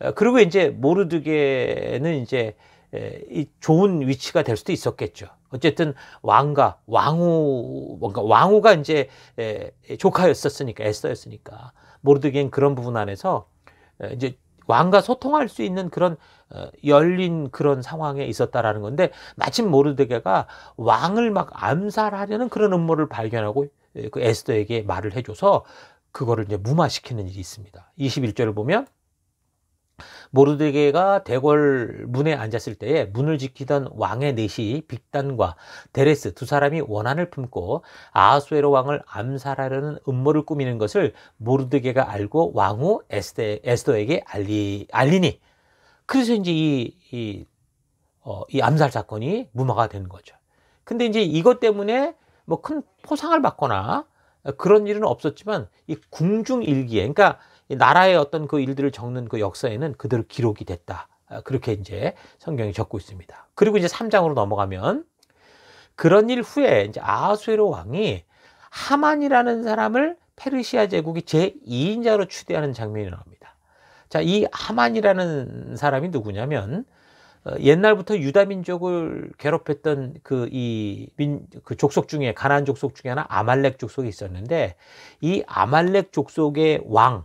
어, 그리고 이제 모르드게는 이제 이 좋은 위치가 될 수도 있었겠죠. 어쨌든 왕가 왕후 뭔가 왕후가 이제 조카였었으니까 에스더였으니까 모르드게는 그런 부분 안에서 이제 왕과 소통할 수 있는 그런 어, 열린 그런 상황에 있었다라는 건데 마침 모르드게가 왕을 막 암살하려는 그런 음모를 발견하고 그 에스더에게 말을 해줘서 그거를 이제 무마시키는 일이 있습니다. 21절을 보면 모르드게가 대궐 문에 앉았을 때에 문을 지키던 왕의 넷이 빅단과 데레스 두 사람이 원한을 품고 아하수에로 왕을 암살하려는 음모를 꾸미는 것을 모르드게가 알고 왕후 에스데, 에스더에게 알리, 알리니 그래서 이제 이, 이, 어, 이 암살 사건이 무마가 되는 거죠. 근데 이제 이것 때문에 뭐 큰 포상을 받거나 그런 일은 없었지만 이 궁중 일기에 그러니까 나라의 어떤 그 일들을 적는 그 역사에는 그대로 기록이 됐다. 아, 그렇게 이제 성경이 적고 있습니다. 그리고 이제 3장으로 넘어가면 그런 일 후에 이제 아하수에로 왕이 하만이라는 사람을 페르시아 제국이 제2인자로 추대하는 장면이 나옵니다. 자, 이 하만이라는 사람이 누구냐면 어, 옛날부터 유다 민족을 괴롭혔던 그이민그 족속 중에 가나안 족속 중에 하나 아말렉 족속이 있었는데 이 아말렉 족속의 왕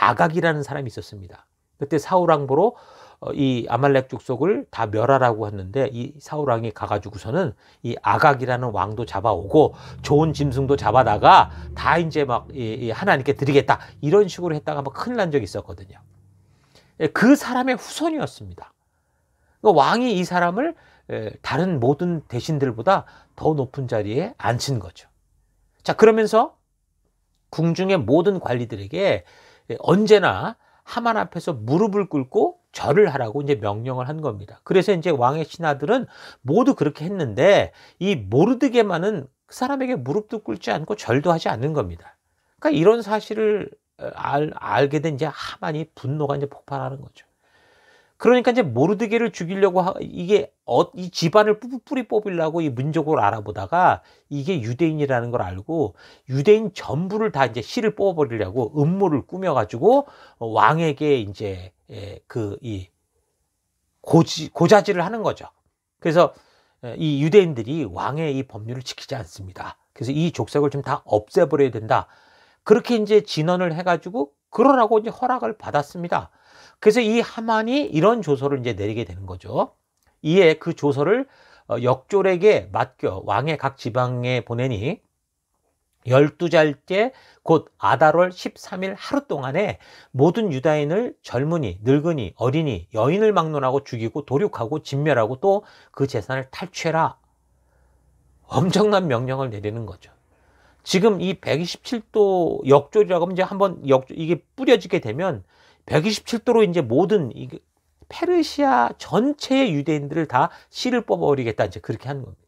아각이라는 사람이 있었습니다. 그때 사울 왕보로 어, 이 아말렉 족속을 다 멸하라고 했는데 이 사울 왕이 가가지고서는 이 아각이라는 왕도 잡아오고 좋은 짐승도 잡아다가 다 이제 막 하나님께 드리겠다 이런 식으로 했다가 막 큰일 난 적이 있었거든요. 예, 그 사람의 후손이었습니다. 그러니까 왕이 이 사람을 다른 모든 대신들보다 더 높은 자리에 앉힌 거죠. 자 그러면서 궁중의 모든 관리들에게 예, 언제나 하만 앞에서 무릎을 꿇고 절을 하라고 이제 명령을 한 겁니다. 그래서 이제 왕의 신하들은 모두 그렇게 했는데 이 모르드게만은 그 사람에게 무릎도 꿇지 않고 절도 하지 않는 겁니다. 그러니까 이런 사실을 어, 알, 알게 된 이제 하만이 분노가 이제 폭발하는 거죠. 그러니까 이제 모르드게를 죽이려고 하, 이게 어, 이 집안을 뿌리 뽑으려고 이 민족을 알아보다가 이게 유대인이라는 걸 알고 유대인 전부를 다 이제 씨를 뽑아버리려고 음모를 꾸며가지고 왕에게 이제 예, 그이 고지 고자질을 하는 거죠. 그래서 예, 이 유대인들이 왕의 이 법률을 지키지 않습니다. 그래서 이 족속을 좀 다 없애버려야 된다. 그렇게 이제 진언을 해가지고 그러라고 이제 허락을 받았습니다. 그래서 이 하만이 이런 조서를 이제 내리게 되는 거죠. 이에 그 조서를 어, 역졸에게 맡겨 왕의 각 지방에 보내니 열두 잘째 곧 아달월 13일 하루 동안에 모든 유다인을 젊은이, 늙은이, 어린이, 여인을 막론하고 죽이고 도륙하고 진멸하고 또 그 재산을 탈취해라. 엄청난 명령을 내리는 거죠. 지금 이 127도 역졸이라고 하면 이제 한번 역 이게 뿌려지게 되면 127도로 이제 모든 이 페르시아 전체의 유대인들을 다 씨를 뽑아버리겠다 이제 그렇게 하는 겁니다.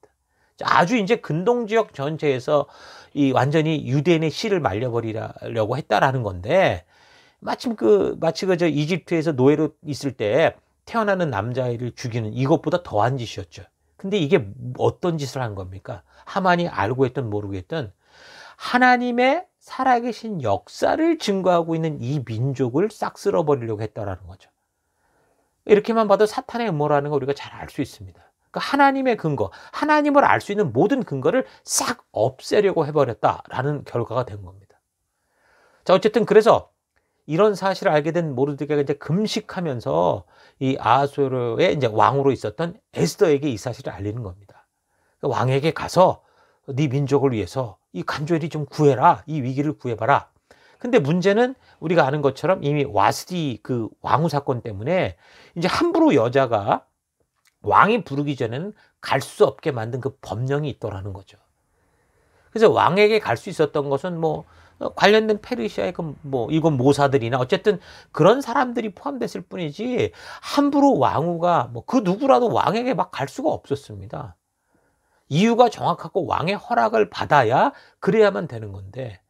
아주 이제 근동 지역 전체에서 이 완전히 유대인의 씨를 말려버리려고 했다라는 건데 마침 그 마치 그저 이집트에서 노예로 있을 때 태어나는 남자아이를 죽이는 이것보다 더한 짓이었죠. 근데 이게 어떤 짓을 한 겁니까? 하만이 알고 했던 모르고 했던 하나님의 살아계신 역사를 증거하고 있는 이 민족을 싹 쓸어버리려고 했다라는 거죠. 이렇게만 봐도 사탄의 음모라는 거 우리가 잘 알 수 있습니다. 그 하나님의 근거, 하나님을 알 수 있는 모든 근거를 싹 없애려고 해버렸다라는 결과가 된 겁니다. 자, 어쨌든 그래서 이런 사실을 알게 된 모르드게가 이제 금식하면서 이 아하수르의 이제 왕으로 있었던 에스더에게 이 사실을 알리는 겁니다. 그 왕에게 가서 네 민족을 위해서 이 간절히 좀 구해라. 이 위기를 구해봐라. 근데 문제는 우리가 아는 것처럼 이미 와스디 그 왕후 사건 때문에 이제 함부로 여자가 왕이 부르기 전에는 갈 수 없게 만든 그 법령이 있더라는 거죠. 그래서 왕에게 갈 수 있었던 것은 뭐 관련된 페르시아의 그뭐 이건 모사들이나 어쨌든 그런 사람들이 포함됐을 뿐이지 함부로 왕후가 뭐 그 누구라도 왕에게 막 갈 수가 없었습니다. 이유가 정확하고 왕의 허락을 받아야 그래야만 되는 건데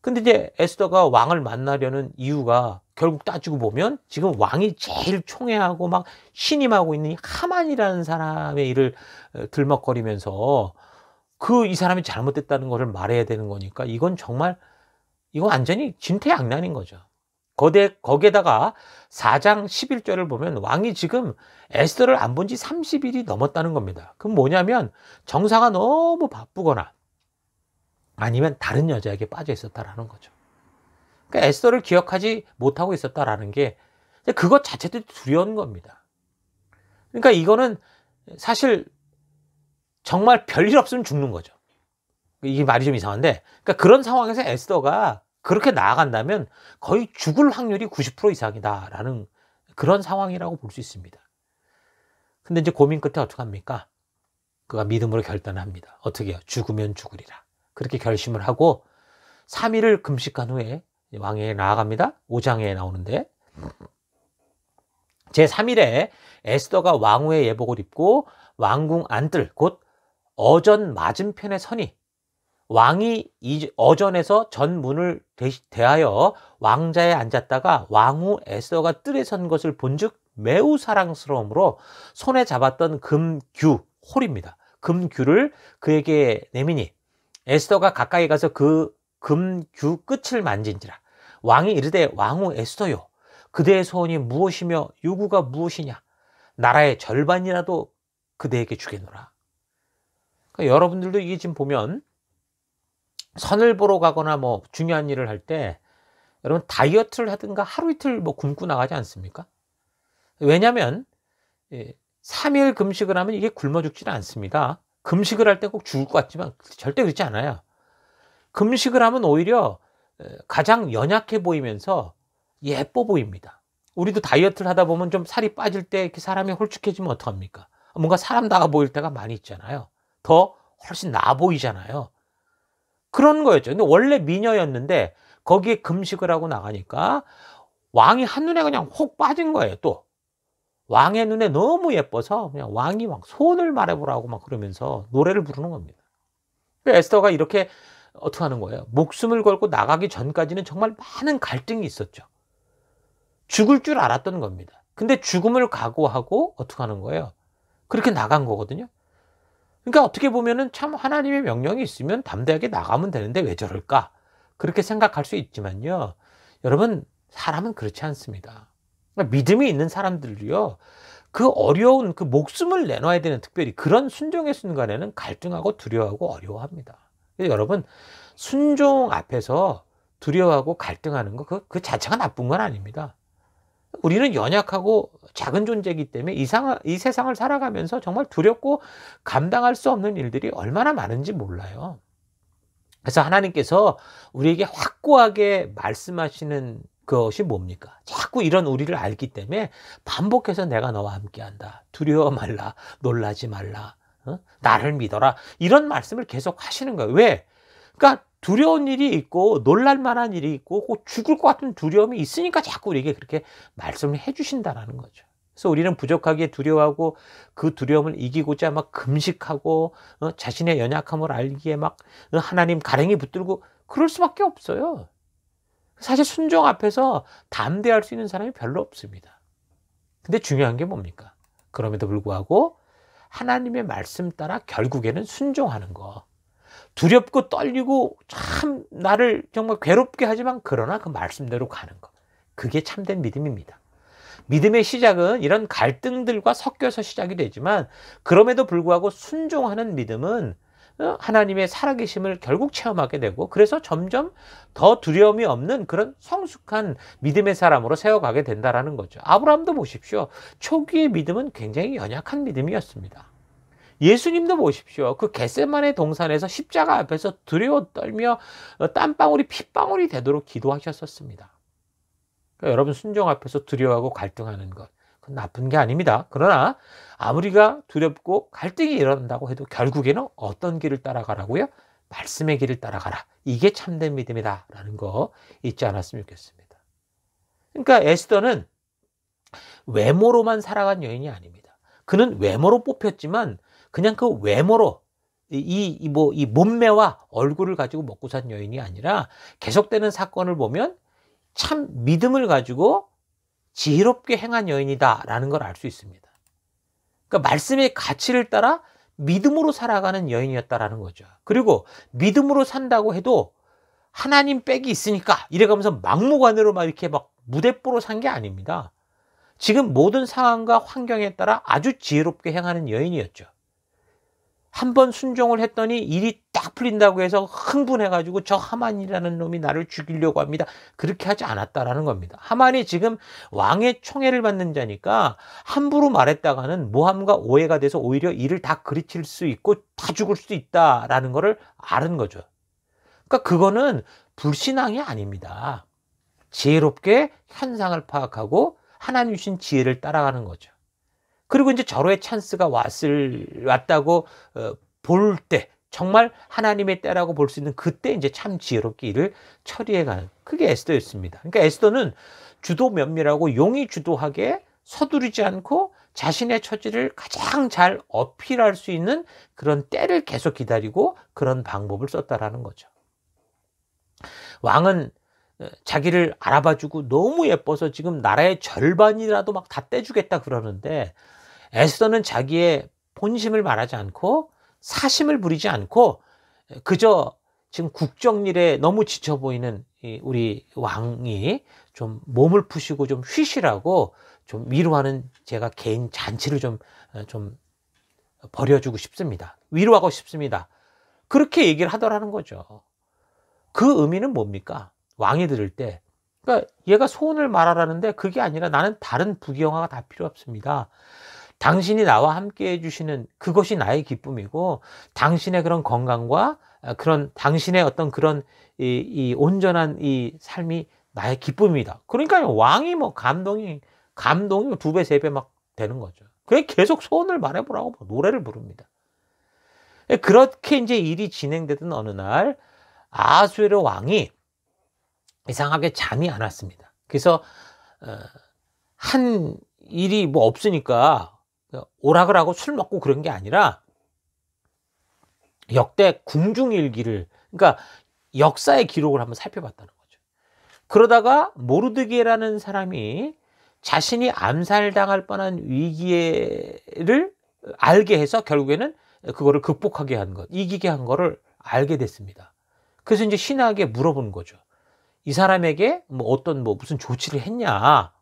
근데 이제 에스더가 왕을 만나려는 이유가 결국 따지고 보면 지금 왕이 제일 총애하고 막 신임하고 있는 하만이라는 사람의 일을 어, 들먹거리면서 그 이 사람이 잘못됐다는 것을 말해야 되는 거니까 이건 정말 이건 완전히 진퇴양난인 거죠. 거대, 거기에다가 4장 11절을 보면 왕이 지금 에스더를 안 본 지 30일이 넘었다는 겁니다. 그럼 뭐냐면 정사가 너무 바쁘거나 아니면 다른 여자에게 빠져 있었다라는 거죠. 그러니까 에스더를 기억하지 못하고 있었다라는 게 그것 자체도 두려운 겁니다. 그러니까 이거는 사실 정말 별일 없으면 죽는 거죠. 이게 말이 좀 이상한데, 그러니까 그런 상황에서 에스더가 그렇게 나아간다면 거의 죽을 확률이 90% 이상이다라는 그런 상황이라고 볼 수 있습니다. 근데 이제 고민 끝에 어떡합니까? 그가 믿음으로 결단합니다. 어떻게 요 죽으면 죽으리라. 그렇게 결심을 하고 3일을 금식한 후에 왕에 나아갑니다. 5장에 나오는데 제 3일에 에스더가 왕후의 예복을 입고 왕궁 안뜰 곧 어전 맞은편에 서니 왕이 어전에서 전 문을 대하여 왕자에 앉았다가 왕후 에스더가 뜰에 선 것을 본즉 매우 사랑스러움으로 손에 잡았던 금규 홀입니다. 금규를 그에게 내미니 에스더가 가까이 가서 그 금규 끝을 만진지라 왕이 이르되 왕후 에스더요 그대의 소원이 무엇이며 요구가 무엇이냐 나라의 절반이라도 그대에게 주겠노라. 그러니까 여러분들도 이게 지금 보면 선을 보러 가거나 뭐 중요한 일을 할 때 여러분 다이어트를 하든가 하루 이틀 뭐 굶고 나가지 않습니까? 왜냐하면 3일 예, 금식을 하면 이게 굶어 죽지는 않습니다. 금식을 할 때 꼭 죽을 것 같지만 절대 그렇지 않아요. 금식을 하면 오히려 가장 연약해 보이면서 예뻐 보입니다. 우리도 다이어트를 하다 보면 좀 살이 빠질 때 이렇게 사람이 홀쭉해지면 어떡합니까? 뭔가 사람 나가 보일 때가 많이 있잖아요. 더 훨씬 나아 보이잖아요. 그런 거였죠. 근데 원래 미녀였는데 거기에 금식을 하고 나가니까 왕이 한눈에 그냥 혹 빠진 거예요, 또. 왕의 눈에 너무 예뻐서 그냥 왕이 막 소원을 말해보라고 막 그러면서 노래를 부르는 겁니다. 에스더가 이렇게 어떻게 하는 거예요? 목숨을 걸고 나가기 전까지는 정말 많은 갈등이 있었죠. 죽을 줄 알았던 겁니다. 근데 죽음을 각오하고 어떻게 하는 거예요? 그렇게 나간 거거든요. 그러니까 어떻게 보면은 참 하나님의 명령이 있으면 담대하게 나가면 되는데 왜 저럴까? 그렇게 생각할 수 있지만요. 여러분, 사람은 그렇지 않습니다. 그러니까 믿음이 있는 사람들도요. 그 어려운 그 목숨을 내놔야 되는 특별히 그런 순종의 순간에는 갈등하고 두려워하고 어려워합니다. 여러분, 순종 앞에서 두려워하고 갈등하는 거, 그, 그 자체가 나쁜 건 아닙니다. 우리는 연약하고 작은 존재이기 때문에 이, 상, 이 세상을 살아가면서 정말 두렵고 감당할 수 없는 일들이 얼마나 많은지 몰라요. 그래서 하나님께서 우리에게 확고하게 말씀하시는 것이 뭡니까? 자꾸 이런 우리를 알기 때문에 반복해서 내가 너와 함께 한다. 두려워 말라. 놀라지 말라. 어? 나를 믿어라. 이런 말씀을 계속 하시는 거예요. 왜? 그러니까 두려운 일이 있고 놀랄 만한 일이 있고 꼭 죽을 것 같은 두려움이 있으니까 자꾸 우리에게 그렇게 말씀을 해 주신다라는 거죠. 그래서 우리는 부족하게 두려워하고 그 두려움을 이기고자 막 금식하고 어, 자신의 연약함을 알기에 막 어, 하나님 가랭이 붙들고 그럴 수밖에 없어요. 사실 순종 앞에서 담대할 수 있는 사람이 별로 없습니다. 근데 중요한 게 뭡니까? 그럼에도 불구하고 하나님의 말씀 따라 결국에는 순종하는 거. 두렵고 떨리고 참 나를 정말 괴롭게 하지만 그러나 그 말씀대로 가는 것. 그게 참된 믿음입니다. 믿음의 시작은 이런 갈등들과 섞여서 시작이 되지만 그럼에도 불구하고 순종하는 믿음은 어, 하나님의 살아계심을 결국 체험하게 되고 그래서 점점 더 두려움이 없는 그런 성숙한 믿음의 사람으로 세워가게 된다라는 거죠. 아브라함도 보십시오. 초기의 믿음은 굉장히 연약한 믿음이었습니다. 예수님도 보십시오. 그 겟세만의 동산에서 십자가 앞에서 두려워 떨며 어, 땀방울이 핏방울이 되도록 기도하셨었습니다. 그러니까 여러분 순종 앞에서 두려워하고 갈등하는 것 그건 나쁜 게 아닙니다. 그러나 아무리가 두렵고 갈등이 일어난다고 해도 결국에는 어떤 길을 따라가라고요? 말씀의 길을 따라가라. 이게 참된 믿음이다 라는 거 잊지 않았으면 좋겠습니다. 그러니까 에스더는 외모로만 살아간 여인이 아닙니다. 그는 외모로 뽑혔지만 그냥 그 외모로 이, 뭐, 이 몸매와 얼굴을 가지고 먹고 산 여인이 아니라 계속되는 사건을 보면 참 믿음을 가지고 지혜롭게 행한 여인이다라는 걸 알 수 있습니다. 그러니까 말씀의 가치를 따라 믿음으로 살아가는 여인이었다라는 거죠. 그리고 믿음으로 산다고 해도 하나님 빽이 있으니까 이래가면서 막무가내로 막 이렇게 막 무대뽀로 산 게 아닙니다. 지금 모든 상황과 환경에 따라 아주 지혜롭게 행하는 여인이었죠. 한 번 순종을 했더니 일이 딱 풀린다고 해서 흥분해가지고 저 하만이라는 놈이 나를 죽이려고 합니다. 그렇게 하지 않았다라는 겁니다. 하만이 지금 왕의 총애를 받는 자니까 함부로 말했다가는 모함과 오해가 돼서 오히려 일을 다 그르칠 수 있고 다 죽을 수 있다라는 것을 아는 거죠. 그러니까 그거는 불신앙이 아닙니다. 지혜롭게 현상을 파악하고 하나님 주신 지혜를 따라가는 거죠. 그리고 이제 절호의 찬스가 왔을 왔다고 어, 볼 때, 정말 하나님의 때라고 볼 수 있는 그때 이제 참 지혜롭게 일을 처리해가는 그게 에스더였습니다. 그러니까 에스더는 주도 면밀하고 용이 주도하게 서두르지 않고 자신의 처지를 가장 잘 어필할 수 있는 그런 때를 계속 기다리고 그런 방법을 썼다라는 거죠. 왕은 어, 자기를 알아봐주고 너무 예뻐서 지금 나라의 절반이라도 막 다 떼주겠다 그러는데 에스더는 자기의 본심을 말하지 않고 사심을 부리지 않고 그저 지금 국정일에 너무 지쳐 보이는 우리 왕이 좀 몸을 푸시고 좀 쉬시라고 좀 위로하는 제가 개인 잔치를 좀, 어, 좀 버려주고 싶습니다. 위로하고 싶습니다. 그렇게 얘기를 하더라는 거죠. 그 의미는 뭡니까? 왕이 들을 때. 그러니까 얘가 소원을 말하라는데 그게 아니라 나는 다른 부귀영화가 다 필요 없습니다. 당신이 나와 함께 해주시는 그것이 나의 기쁨이고 당신의 그런 건강과 그런 당신의 어떤 그런 이, 이 온전한 이 삶이 나의 기쁨입니다. 그러니까 왕이 뭐 감동이 감동이 두 배, 세 배 막 되는 거죠. 그게 계속 소원을 말해보라고 노래를 부릅니다. 그렇게 이제 일이 진행되던 어느 날 아수에르 왕이 이상하게 잠이 안 왔습니다. 그래서 어, 한 일이 뭐 없으니까 오락을 하고 술 먹고 그런 게 아니라 역대 궁중일기를 그러니까 역사의 기록을 한번 살펴봤다는 거죠. 그러다가 모르드게라는 사람이 자신이 암살당할 뻔한 위기를 알게 해서 결국에는 그거를 극복하게 한 것, 이기게 한 거를 알게 됐습니다. 그래서 이제 신하에게 물어본 거죠. 이 사람에게 뭐 어떤 뭐 무슨 조치를 했냐.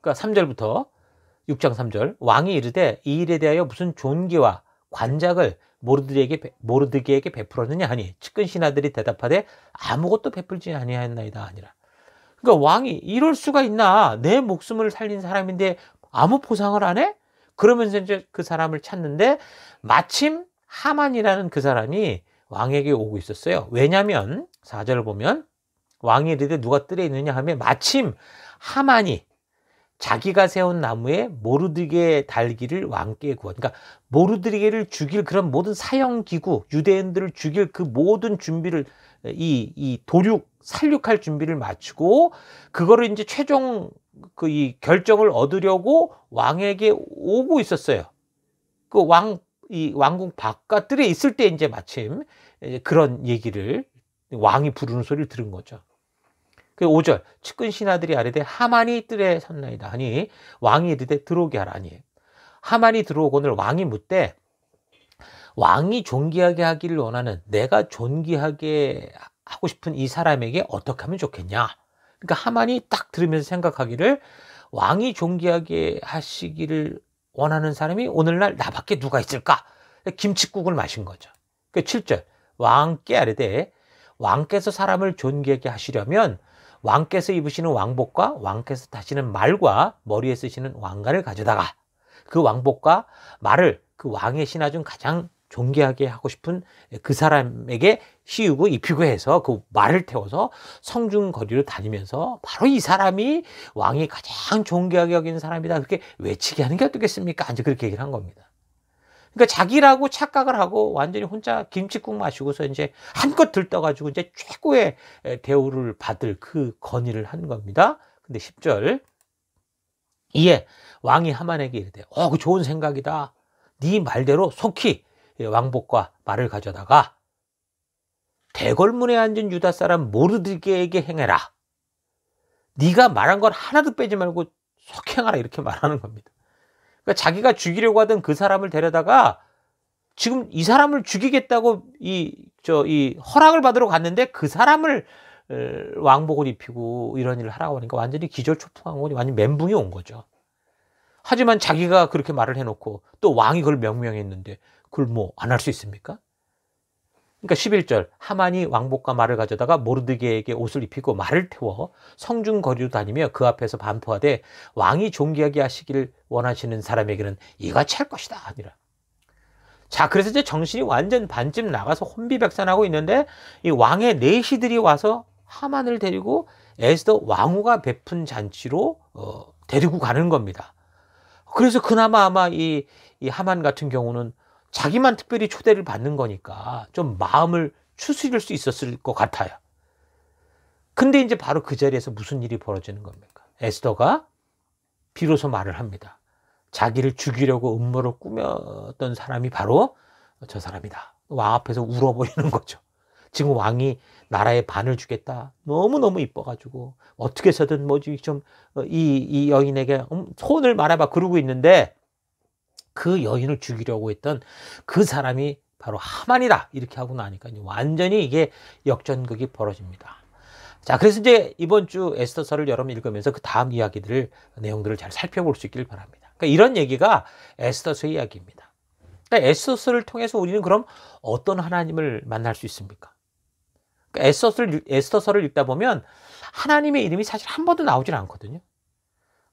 그러니까 3절부터 6장 3절 왕이 이르되 이 일에 대하여 무슨 존귀와 관작을 모르드에게 모르드게에게 베풀었느냐 하니 측근 신하들이 대답하되 아무것도 베풀지 아니하였나이다 아니라 그러니까 왕이 이럴 수가 있나 내 목숨을 살린 사람인데 아무 포상을 안 해? 그러면서 이제 그 사람을 찾는데 마침 하만이라는 그 사람이 왕에게 오고 있었어요. 왜냐하면 4절을 보면 왕이 이르되 누가 뜰에 있느냐 하면 마침 하만이 자기가 세운 나무에 모르드게 달기를 왕께 구하. 그러니까 모르드게를 죽일 그런 모든 사형 기구, 유대인들을 죽일 그 모든 준비를 이, 이 도륙, 살육할 준비를 마치고 그거를 이제 최종 그 이 결정을 얻으려고 왕에게 오고 있었어요. 그 왕, 이 왕궁 바깥들에 있을 때 이제 마침 그런 얘기를 왕이 부르는 소리를 들은 거죠. 그 5절 측근 신하들이 아래되 하만이 뜰에 섰나이다. 하니 왕이 이르되 들어오게 하라니. 하만이 들어오거늘 왕이 묻되 왕이 존귀하게 하기를 원하는 내가 존귀하게 하고 싶은 이 사람에게 어떻게 하면 좋겠냐? 그러니까 하만이 딱 들으면서 생각하기를 왕이 존귀하게 하시기를 원하는 사람이 오늘날 나밖에 누가 있을까? 김치국을 마신 거죠. 그 7절 왕께 아뢰되 왕께서 사람을 존귀하게 하시려면 왕께서 입으시는 왕복과 왕께서 타시는 말과 머리에 쓰시는 왕관을 가져다가 그 왕복과 말을 그 왕의 신하 중 가장 존귀하게 하고 싶은 그 사람에게 씌우고 입히고 해서 그 말을 태워서 성중 거리로 다니면서 바로 이 사람이 왕이 가장 존귀하게 여기는 사람이다. 그렇게 외치게 하는 게 어떻겠습니까? 이제 그렇게 얘기를 한 겁니다. 그러니까 자기라고 착각을 하고 완전히 혼자 김치국 마시고서 이제 한껏 들떠가지고 이제 최고의 대우를 받을 그 건의를 한 겁니다. 근데 10절. 이에 왕이 하만에게 이르되, 어, 그 좋은 생각이다. 네 말대로 속히 왕복과 말을 가져다가 대궐문에 앉은 유다 사람 모르드게에게 행해라. 네가 말한 건 하나도 빼지 말고 속 행하라 이렇게 말하는 겁니다. 그러니까 자기가 죽이려고 하던 그 사람을 데려다가 지금 이 사람을 죽이겠다고 이, 저, 이 허락을 받으러 갔는데 그 사람을 왕복을 입히고 이런 일을 하라고 하니까 완전히 기절초풍한 거니 완전 멘붕이 온 거죠. 하지만 자기가 그렇게 말을 해놓고 또 왕이 그걸 명명했는데 그걸 뭐 안 할 수 있습니까? 그러니까 11절 하만이 왕복과 말을 가져다가 모르드게에게 옷을 입히고 말을 태워 성중 거리로 다니며 그 앞에서 반포하되 왕이 존귀하게 하시기를 원하시는 사람에게는 이같이 할 것이다 아니라 자 그래서 이제 정신이 완전 반쯤 나가서 혼비백산하고 있는데 이 왕의 내시들이 와서 하만을 데리고 에스더 왕후가 베푼 잔치로 어, 데리고 가는 겁니다. 그래서 그나마 아마 이, 이 하만 같은 경우는 자기만 특별히 초대를 받는 거니까 좀 마음을 추스릴 수 있었을 것 같아요. 근데 이제 바로 그 자리에서 무슨 일이 벌어지는 겁니까? 에스더가 비로소 말을 합니다. 자기를 죽이려고 음모를 꾸몄던 사람이 바로 저 사람이다. 왕 앞에서 울어버리는 거죠. 지금 왕이 나라의 반을 주겠다. 너무너무 이뻐가지고 어떻게 해서든 뭐지 좀이 어, 이 여인에게 음, 손을 말해봐 그러고 있는데 그 여인을 죽이려고 했던 그 사람이 바로 하만이다. 이렇게 하고 나니까 완전히 이게 역전극이 벌어집니다. 자, 그래서 이제 이번 주 에스더서를 여러분 읽으면서 그 다음 이야기들을, 내용들을 잘 살펴볼 수 있길 바랍니다. 그러니까 이런 얘기가 에스더서 이야기입니다. 그러니까 에스더서를 통해서 우리는 그럼 어떤 하나님을 만날 수 있습니까? 그러니까 에스더서를, 에스더서를 읽다 보면 하나님의 이름이 사실 한 번도 나오질 않거든요.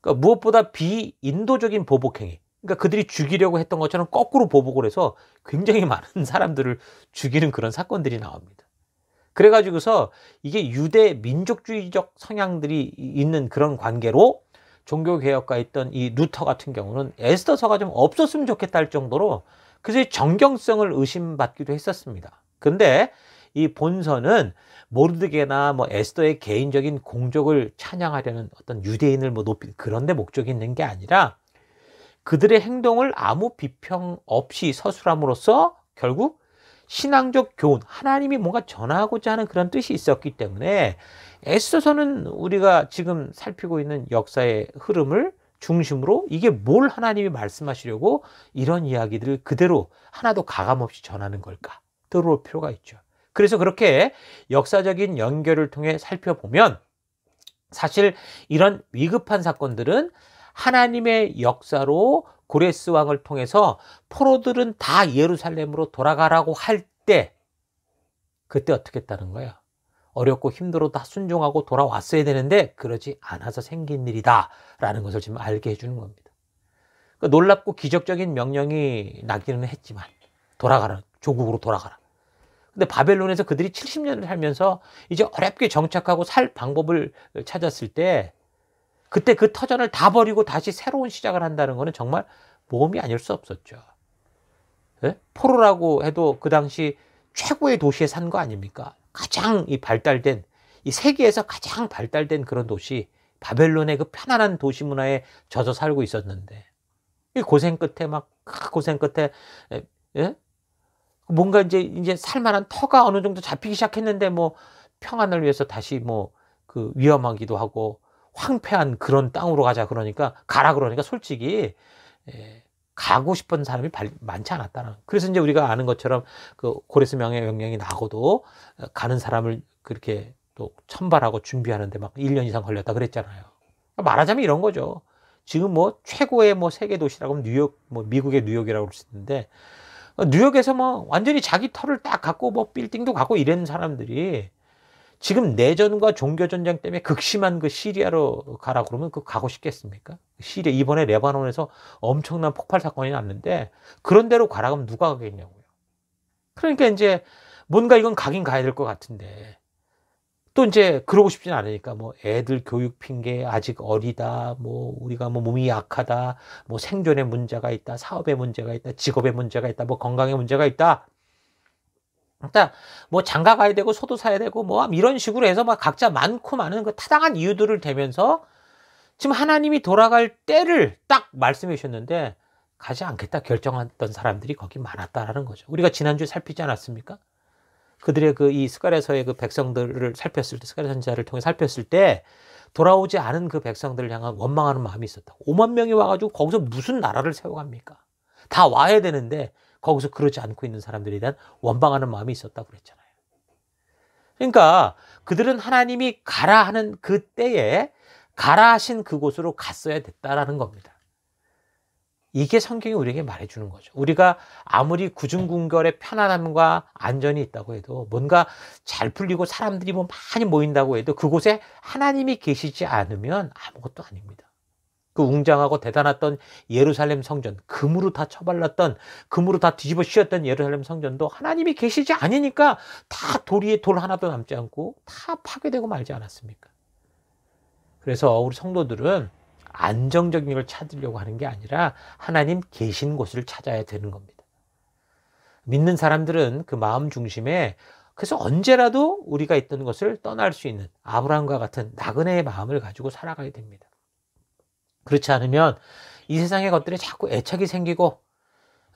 그러니까 무엇보다 비인도적인 보복행위, 그러니까 그들이 죽이려고 했던 것처럼 거꾸로 보복을 해서 굉장히 많은 사람들을 죽이는 그런 사건들이 나옵니다. 그래가지고서 이게 유대 민족주의적 성향들이 있는 그런 관계로 종교개혁가 있던 이 루터 같은 경우는 에스더서가 좀 없었으면 좋겠다 할 정도로 그래서 정경성을 의심받기도 했었습니다. 근데 이 본서는 모르드게나 뭐 에스더의 개인적인 공적을 찬양하려는 어떤 유대인을 뭐 높이 그런 데 목적이 있는 게 아니라 그들의 행동을 아무 비평 없이 서술함으로써 결국 신앙적 교훈, 하나님이 뭔가 전하고자 하는 그런 뜻이 있었기 때문에 애써서는 우리가 지금 살피고 있는 역사의 흐름을 중심으로 이게 뭘 하나님이 말씀하시려고 이런 이야기들을 그대로 하나도 가감없이 전하는 걸까 들어올 필요가 있죠. 그래서 그렇게 역사적인 연결을 통해 살펴보면 사실 이런 위급한 사건들은 하나님의 역사로 고레스 왕을 통해서 포로들은 다 예루살렘으로 돌아가라고 할 때 그때 어떻게 했다는 거야? 어렵고 힘들어 다 순종하고 돌아왔어야 되는데 그러지 않아서 생긴 일이다 라는 것을 지금 알게 해주는 겁니다. 그러니까 놀랍고 기적적인 명령이 나기는 했지만 돌아가라 조국으로 돌아가라. 근데 바벨론에서 그들이 70년을 살면서 이제 어렵게 정착하고 살 방법을 찾았을 때 그때 그 터전을 다 버리고 다시 새로운 시작을 한다는 것은 정말 모험이 아닐 수 없었죠. 네? 포로라고 해도 그 당시 최고의 도시에 산 거 아닙니까? 가장 이 발달된 이 세계에서 가장 발달된 그런 도시 바벨론의 그 편안한 도시 문화에 젖어 살고 있었는데 이 고생 끝에 막 고생 끝에 예? 뭔가 이제 이제 살만한 터가 어느 정도 잡히기 시작했는데 뭐 평안을 위해서 다시 뭐 그 위험하기도 하고 황폐한 그런 땅으로 가자 그러니까 가라 그러니까 솔직히 예, 가고 싶은 사람이 많지 않았다는. 그래서 이제 우리가 아는 것처럼 그 고레스 명예 명령이 나고도 가는 사람을 그렇게 또 천발하고 준비하는데 막 1년 이상 걸렸다 그랬잖아요. 말하자면 이런 거죠. 지금 뭐 최고의 뭐 세계 도시라고 하면 뉴욕, 뭐 미국의 뉴욕이라고 그럴 수 있는데 뉴욕에서 뭐 완전히 자기 터를 딱 갖고 뭐 빌딩도 갖고 이런 사람들이 지금 내전과 종교 전쟁 때문에 극심한 그 시리아로 가라 그러면 그 가고 싶겠습니까? 시리아, 이번에 레바논에서 엄청난 폭발 사건이 났는데 그런 데로 가라 그러면 누가 가겠냐고요. 그러니까 이제 뭔가 이건 가긴 가야 될 것 같은데 또 이제 그러고 싶진 않으니까 뭐 애들 교육 핑계 아직 어리다 뭐 우리가 뭐 몸이 약하다 뭐 생존의 문제가 있다 사업의 문제가 있다 직업의 문제가 있다 뭐 건강의 문제가 있다 그러니까 뭐 장가 가야 되고 소도 사야 되고 뭐 이런 식으로 해서 막 각자 많고 많은 그 타당한 이유들을 대면서 지금 하나님이 돌아갈 때를 딱 말씀해 주셨는데 가지 않겠다 결정했던 사람들이 거기 많았다라는 거죠. 우리가 지난주에 살피지 않았습니까? 그들의 그 이 스가랴서의 그 백성들을 살폈을 때 스가랴 선지자를 통해 살폈을 때 돌아오지 않은 그 백성들을 향한 원망하는 마음이 있었다. 5만 명이 와가지고 거기서 무슨 나라를 세워갑니까? 다 와야 되는데 거기서 그러지 않고 있는 사람들에 대한 원망하는 마음이 있었다고 그랬잖아요. 그러니까 그들은 하나님이 가라 하는 그 때에 가라 하신 그곳으로 갔어야 됐다라는 겁니다. 이게 성경이 우리에게 말해주는 거죠. 우리가 아무리 구중궁궐의 편안함과 안전이 있다고 해도 뭔가 잘 풀리고 사람들이 뭐 많이 모인다고 해도 그곳에 하나님이 계시지 않으면 아무것도 아닙니다. 그 웅장하고 대단했던 예루살렘 성전, 금으로 다 처발랐던, 금으로 다 뒤집어 씌웠던 예루살렘 성전도 하나님이 계시지 않으니까 다돌 위에 돌 하나도 남지 않고 다 파괴되고 말지 않았습니까? 그래서 우리 성도들은 안정적인 걸 찾으려고 하는 게 아니라 하나님 계신 곳을 찾아야 되는 겁니다. 믿는 사람들은 그 마음 중심에 그래서 언제라도 우리가 있던 것을 떠날 수 있는 아브라함과 같은 나그네의 마음을 가지고 살아가야 됩니다. 그렇지 않으면 이 세상의 것들에 자꾸 애착이 생기고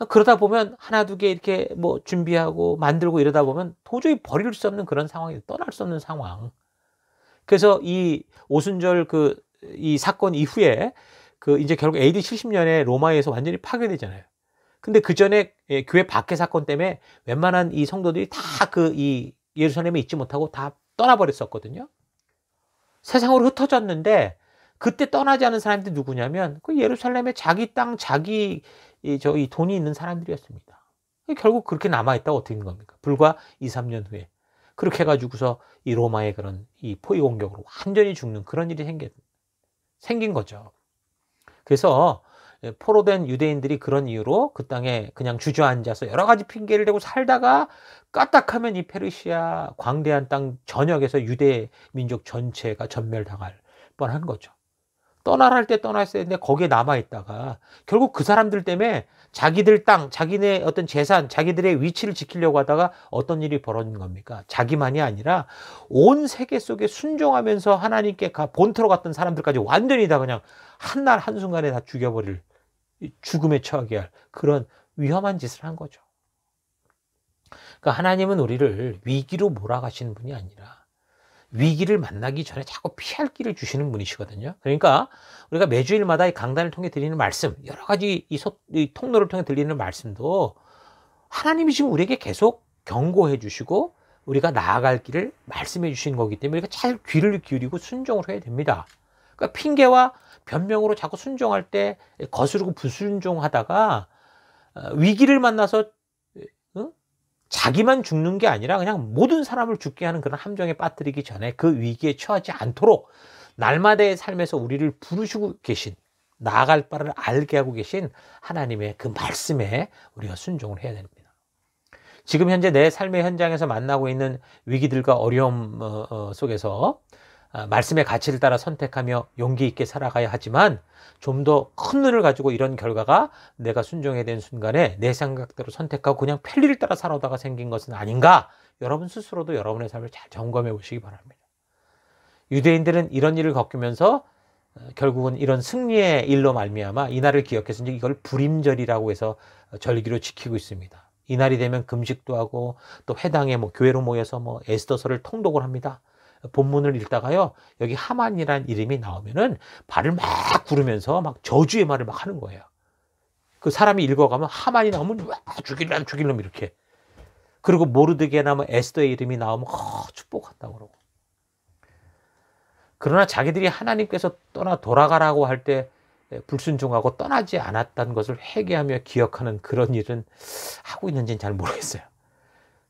그러다 보면 하나 두 개 이렇게 뭐 준비하고 만들고 이러다 보면 도저히 버릴 수 없는 그런 상황이 떠날 수 없는 상황. 그래서 이 오순절 그 이 사건 이후에 그 이제 결국 AD 70년에 로마에서 완전히 파괴되잖아요. 근데 그 전에 예, 교회 밖의 사건 때문에 웬만한 이 성도들이 다 그 이 예루살렘에 있지 못하고 다 떠나버렸었거든요. 세상으로 흩어졌는데 그때 떠나지 않은 사람들이 누구냐면 그 예루살렘에 자기 땅, 자기 이, 저, 이 돈이 있는 사람들이었습니다. 결국 그렇게 남아있다가 어떻게 된 겁니까? 불과 2, 3년 후에. 그렇게 해가지고서 이 로마의 그런 이 포위 공격으로 완전히 죽는 그런 일이 생긴, 생긴 거죠. 그래서 포로된 유대인들이 그런 이유로 그 땅에 그냥 주저앉아서 여러 가지 핑계를 대고 살다가 까딱하면 이 페르시아 광대한 땅 전역에서 유대 민족 전체가 전멸당할 뻔한 거죠. 떠나라 할 때 떠났어야 되는데 거기에 남아있다가 결국 그 사람들 때문에 자기들 땅, 자기네 어떤 재산, 자기들의 위치를 지키려고 하다가 어떤 일이 벌어진 겁니까? 자기만이 아니라 온 세계 속에 순종하면서 하나님께 본토로 갔던 사람들까지 완전히 다 그냥 한날 한순간에 다 죽여버릴 죽음에 처하게 할 그런 위험한 짓을 한 거죠. 그러니까 하나님은 우리를 위기로 몰아가시는 분이 아니라 위기를 만나기 전에 자꾸 피할 길을 주시는 분이시거든요. 그러니까 우리가 매주일마다 이 강단을 통해 드리는 말씀, 여러 가지 이, 소, 이 통로를 통해 들리는 말씀도 하나님이 지금 우리에게 계속 경고해 주시고 우리가 나아갈 길을 말씀해 주시는 거기 때문에 우리가 잘 귀를 기울이고 순종을 해야 됩니다. 그러니까 핑계와 변명으로 자꾸 순종할 때 거스르고 불순종하다가 어, 위기를 만나서 자기만 죽는 게 아니라 그냥 모든 사람을 죽게 하는 그런 함정에 빠뜨리기 전에 그 위기에 처하지 않도록 날마다의 삶에서 우리를 부르시고 계신 나아갈 바를 알게 하고 계신 하나님의 그 말씀에 우리가 순종을 해야 됩니다. 지금 현재 내 삶의 현장에서 만나고 있는 위기들과 어려움 어, 어, 속에서 아, 말씀의 가치를 따라 선택하며 용기 있게 살아가야 하지만 좀 더 큰 눈을 가지고 이런 결과가 내가 순종해야 되는 순간에 내 생각대로 선택하고 그냥 편리를 따라 살아오다가 생긴 것은 아닌가? 여러분 스스로도 여러분의 삶을 잘 점검해 보시기 바랍니다. 유대인들은 이런 일을 겪으면서 어, 결국은 이런 승리의 일로 말미암아 이날을 기억해서 이걸 불임절이라고 해서 절기로 지키고 있습니다. 이날이 되면 금식도 하고 또 회당에 뭐 교회로 모여서 뭐 에스더서를 통독을 합니다. 본문을 읽다가요 여기 하만이란 이름이 나오면은 발을 막 구르면서 막 저주의 말을 막 하는 거예요. 그 사람이 읽어가면 하만이 나오면 와 죽일람 죽일람 이렇게. 그리고 모르드게나 뭐 에스더의 이름이 나오면 어, 축복한다고 그러고. 그러나 자기들이 하나님께서 떠나 돌아가라고 할 때 불순종하고 떠나지 않았다는 것을 회개하며 기억하는 그런 일은 하고 있는지는 잘 모르겠어요.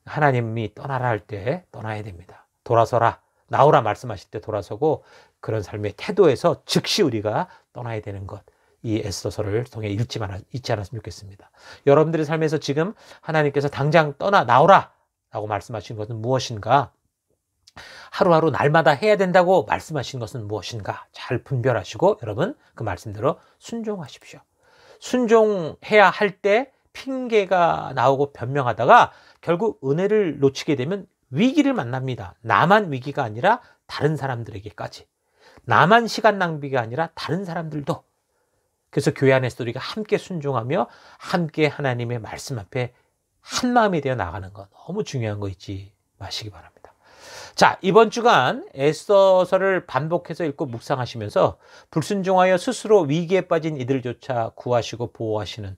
하나님이 떠나라 할 때 떠나야 됩니다. 돌아서라. 나오라 말씀하실 때 돌아서고 그런 삶의 태도에서 즉시 우리가 떠나야 되는 것. 이 에스더서를 통해 읽지 만 잊지 않았으면 좋겠습니다. 여러분들의 삶에서 지금 하나님께서 당장 떠나 나오라 라고 말씀하신 것은 무엇인가? 하루하루 날마다 해야 된다고 말씀하신 것은 무엇인가? 잘 분별하시고 여러분 그 말씀대로 순종하십시오. 순종해야 할 때 핑계가 나오고 변명하다가 결국 은혜를 놓치게 되면 위기를 만납니다. 나만 위기가 아니라 다른 사람들에게까지. 나만 시간 낭비가 아니라 다른 사람들도. 그래서 교회 안에서 우리가 함께 순종하며 함께 하나님의 말씀 앞에 한 마음이 되어 나가는 것 너무 중요한 거 잊지 마시기 바랍니다. 자, 이번 주간 에스더서를 반복해서 읽고 묵상하시면서 불순종하여 스스로 위기에 빠진 이들조차 구하시고 보호하시는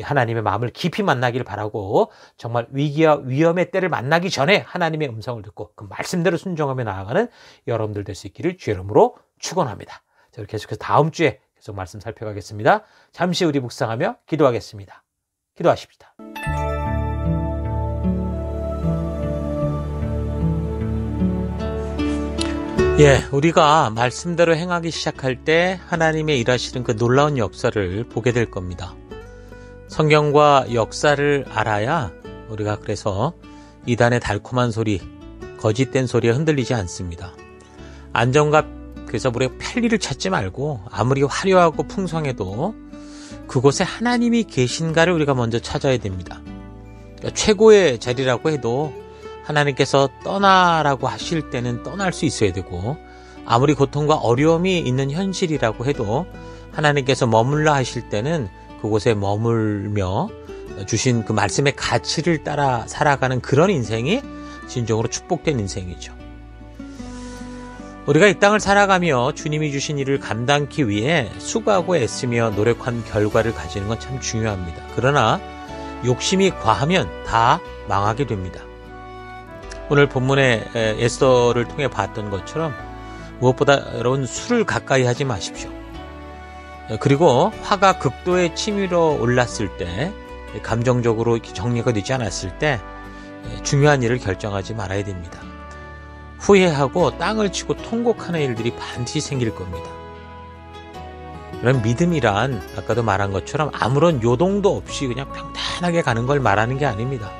하나님의 마음을 깊이 만나길 바라고 정말 위기와 위험의 때를 만나기 전에 하나님의 음성을 듣고 그 말씀대로 순종하며 나아가는 여러분들 될 수 있기를 주의 이름으로 축원합니다. 자, 계속해서 다음 주에 계속 말씀 살펴가겠습니다. 잠시 우리 묵상하며 기도하겠습니다. 기도하십시다. 예, 우리가 말씀대로 행하기 시작할 때 하나님의 일하시는 그 놀라운 역사를 보게 될 겁니다. 성경과 역사를 알아야 우리가 그래서 이단의 달콤한 소리, 거짓된 소리에 흔들리지 않습니다. 안정과 그래서 우리가 편리를 찾지 말고 아무리 화려하고 풍성해도 그곳에 하나님이 계신가를 우리가 먼저 찾아야 됩니다. 그러니까 최고의 자리라고 해도 하나님께서 떠나라고 하실 때는 떠날 수 있어야 되고 아무리 고통과 어려움이 있는 현실이라고 해도 하나님께서 머물라 하실 때는 그곳에 머물며 주신 그 말씀의 가치를 따라 살아가는 그런 인생이 진정으로 축복된 인생이죠. 우리가 이 땅을 살아가며 주님이 주신 일을 감당하기 위해 수고하고 애쓰며 노력한 결과를 가지는 건 참 중요합니다. 그러나 욕심이 과하면 다 망하게 됩니다. 오늘 본문의 에스더를 통해 봤던 것처럼 무엇보다 여러분 술을 가까이 하지 마십시오. 그리고 화가 극도의 치밀어 올랐을 때 감정적으로 정리가 되지 않았을 때 중요한 일을 결정하지 말아야 됩니다. 후회하고 땅을 치고 통곡하는 일들이 반드시 생길 겁니다. 그런 믿음이란 아까도 말한 것처럼 아무런 요동도 없이 그냥 평탄하게 가는 걸 말하는 게 아닙니다.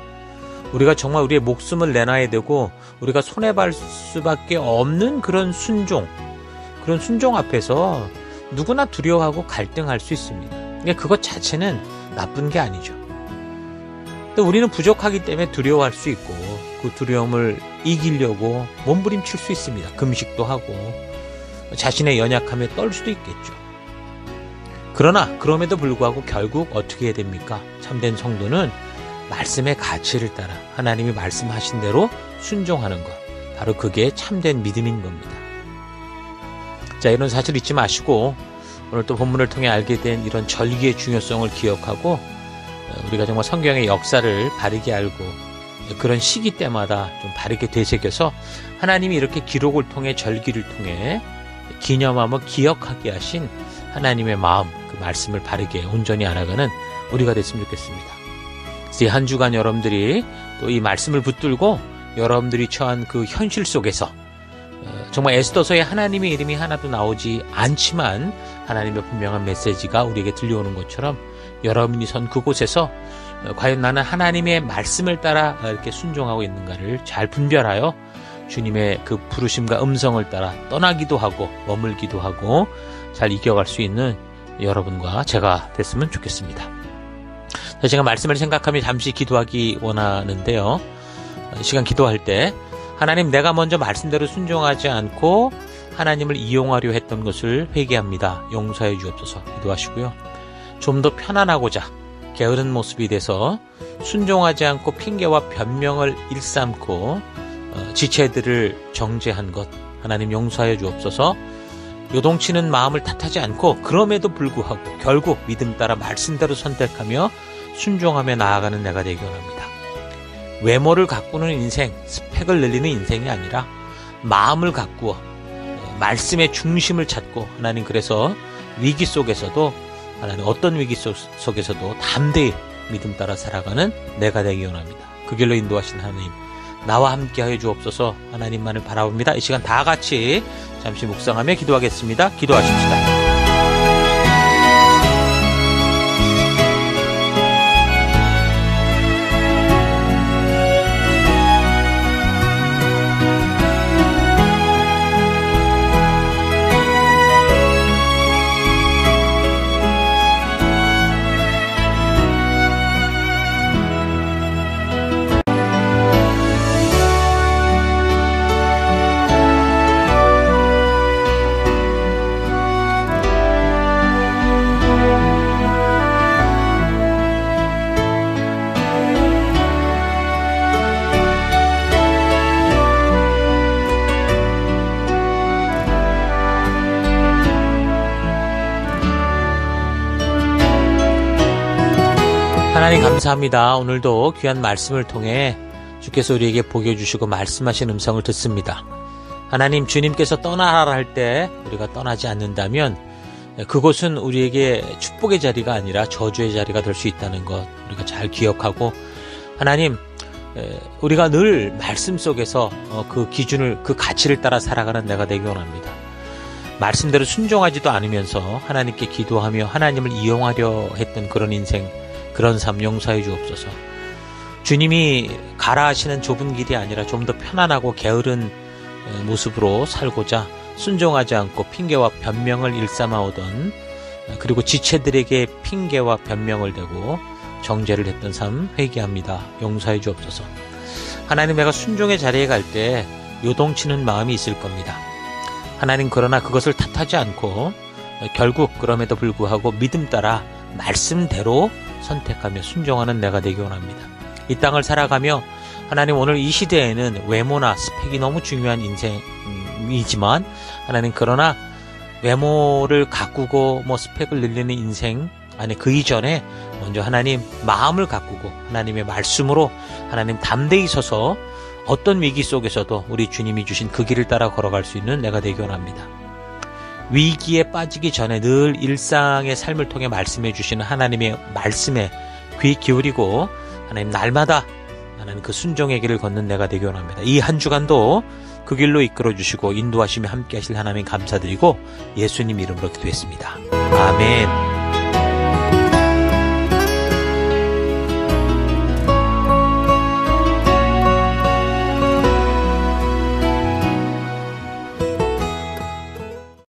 우리가 정말 우리의 목숨을 내놔야 되고 우리가 손해볼 수밖에 없는 그런 순종, 그런 순종 앞에서 누구나 두려워하고 갈등할 수 있습니다. 근데 그것 자체는 나쁜 게 아니죠. 또 우리는 부족하기 때문에 두려워할 수 있고 그 두려움을 이기려고 몸부림칠 수 있습니다. 금식도 하고 자신의 연약함에 떨 수도 있겠죠. 그러나 그럼에도 불구하고 결국 어떻게 해야 됩니까? 참된 성도는 말씀의 가치를 따라 하나님이 말씀하신 대로 순종하는 것. 바로 그게 참된 믿음인 겁니다. 자, 이런 사실 잊지 마시고 오늘 또 본문을 통해 알게 된 이런 절기의 중요성을 기억하고 어, 우리가 정말 성경의 역사를 바르게 알고 그런 시기 때마다 좀 바르게 되새겨서 하나님이 이렇게 기록을 통해 절기를 통해 기념하며 기억하게 하신 하나님의 마음, 그 말씀을 바르게 온전히 알아가는 우리가 됐으면 좋겠습니다. 한 주간 여러분들이 또 이 말씀을 붙들고 여러분들이 처한 그 현실 속에서 어, 정말 에스더서에 하나님의 이름이 하나도 나오지 않지만 하나님의 분명한 메시지가 우리에게 들려오는 것처럼 여러분이 선 그곳에서 어, 과연 나는 하나님의 말씀을 따라 이렇게 순종하고 있는가를 잘 분별하여 주님의 그 부르심과 음성을 따라 떠나기도 하고 머물기도 하고 잘 이겨갈 수 있는 여러분과 제가 됐으면 좋겠습니다. 제가 말씀을 생각하며 잠시 기도하기 원하는데요. 시간 기도할 때 하나님 내가 먼저 말씀대로 순종하지 않고 하나님을 이용하려 했던 것을 회개합니다. 용서해 주옵소서 기도하시고요. 좀 더 편안하고자 게으른 모습이 돼서 순종하지 않고 핑계와 변명을 일삼고 어, 지체들을 정죄한 것 하나님 용서해 주옵소서 요동치는 마음을 탓하지 않고 그럼에도 불구하고 결국 믿음 따라 말씀대로 선택하며 순종하며 나아가는 내가 되기 원합니다. 외모를 가꾸는 인생, 스펙을 늘리는 인생이 아니라 마음을 가꾸어 어, 말씀의 중심을 찾고 하나님 그래서 위기 속에서도 하나님 어떤 위기 속, 속에서도 담대히 믿음 따라 살아가는 내가 되기 원합니다. 그 길로 인도하신 하나님 나와 함께 하여 주옵소서 하나님만을 바라봅니다. 이 시간 다 같이 잠시 묵상하며 기도하겠습니다. 기도하십시다. 하나님 감사합니다. 오늘도 귀한 말씀을 통해 주께서 우리에게 보여 주시고 말씀하신 음성을 듣습니다. 하나님 주님께서 떠나라 할 때 우리가 떠나지 않는다면 그곳은 우리에게 축복의 자리가 아니라 저주의 자리가 될 수 있다는 것 우리가 잘 기억하고 하나님 우리가 늘 말씀 속에서 어, 그 기준을 그 가치를 따라 살아가는 내가 되기 원합니다. 말씀대로 순종하지도 않으면서 하나님께 기도하며 하나님을 이용하려 했던 그런 인생 그런 삶 용서해 주옵소서. 주님이 가라 하시는 좁은 길이 아니라 좀 더 편안하고 게으른 모습으로 살고자 순종하지 않고 핑계와 변명을 일삼아오던 그리고 지체들에게 핑계와 변명을 대고 정죄를 했던 삶 회개합니다. 용서해 주옵소서. 하나님 내가 순종의 자리에 갈 때 요동치는 마음이 있을 겁니다. 하나님 그러나 그것을 탓하지 않고 결국 그럼에도 불구하고 믿음 따라 말씀대로 선택하며 순종하는 내가 되기 원합니다. 이 땅을 살아가며 하나님 오늘 이 시대에는 외모나 스펙이 너무 중요한 인생이지만 하나님 그러나 외모를 가꾸고 뭐 스펙을 늘리는 인생 아니 그 이전에 먼저 하나님 마음을 가꾸고 하나님의 말씀으로 하나님 담대히 서서 어떤 위기 속에서도 우리 주님이 주신 그 길을 따라 걸어갈 수 있는 내가 되기 원합니다. 위기에 빠지기 전에 늘 일상의 삶을 통해 말씀해 주시는 하나님의 말씀에 귀 기울이고 하나님 날마다 하나님 그 순종의 길을 걷는 내가 되기 원합니다. 이 한 주간도 그 길로 이끌어 주시고 인도하시며 함께 하실 하나님 감사드리고 예수님 이름으로 기도했습니다. 아멘.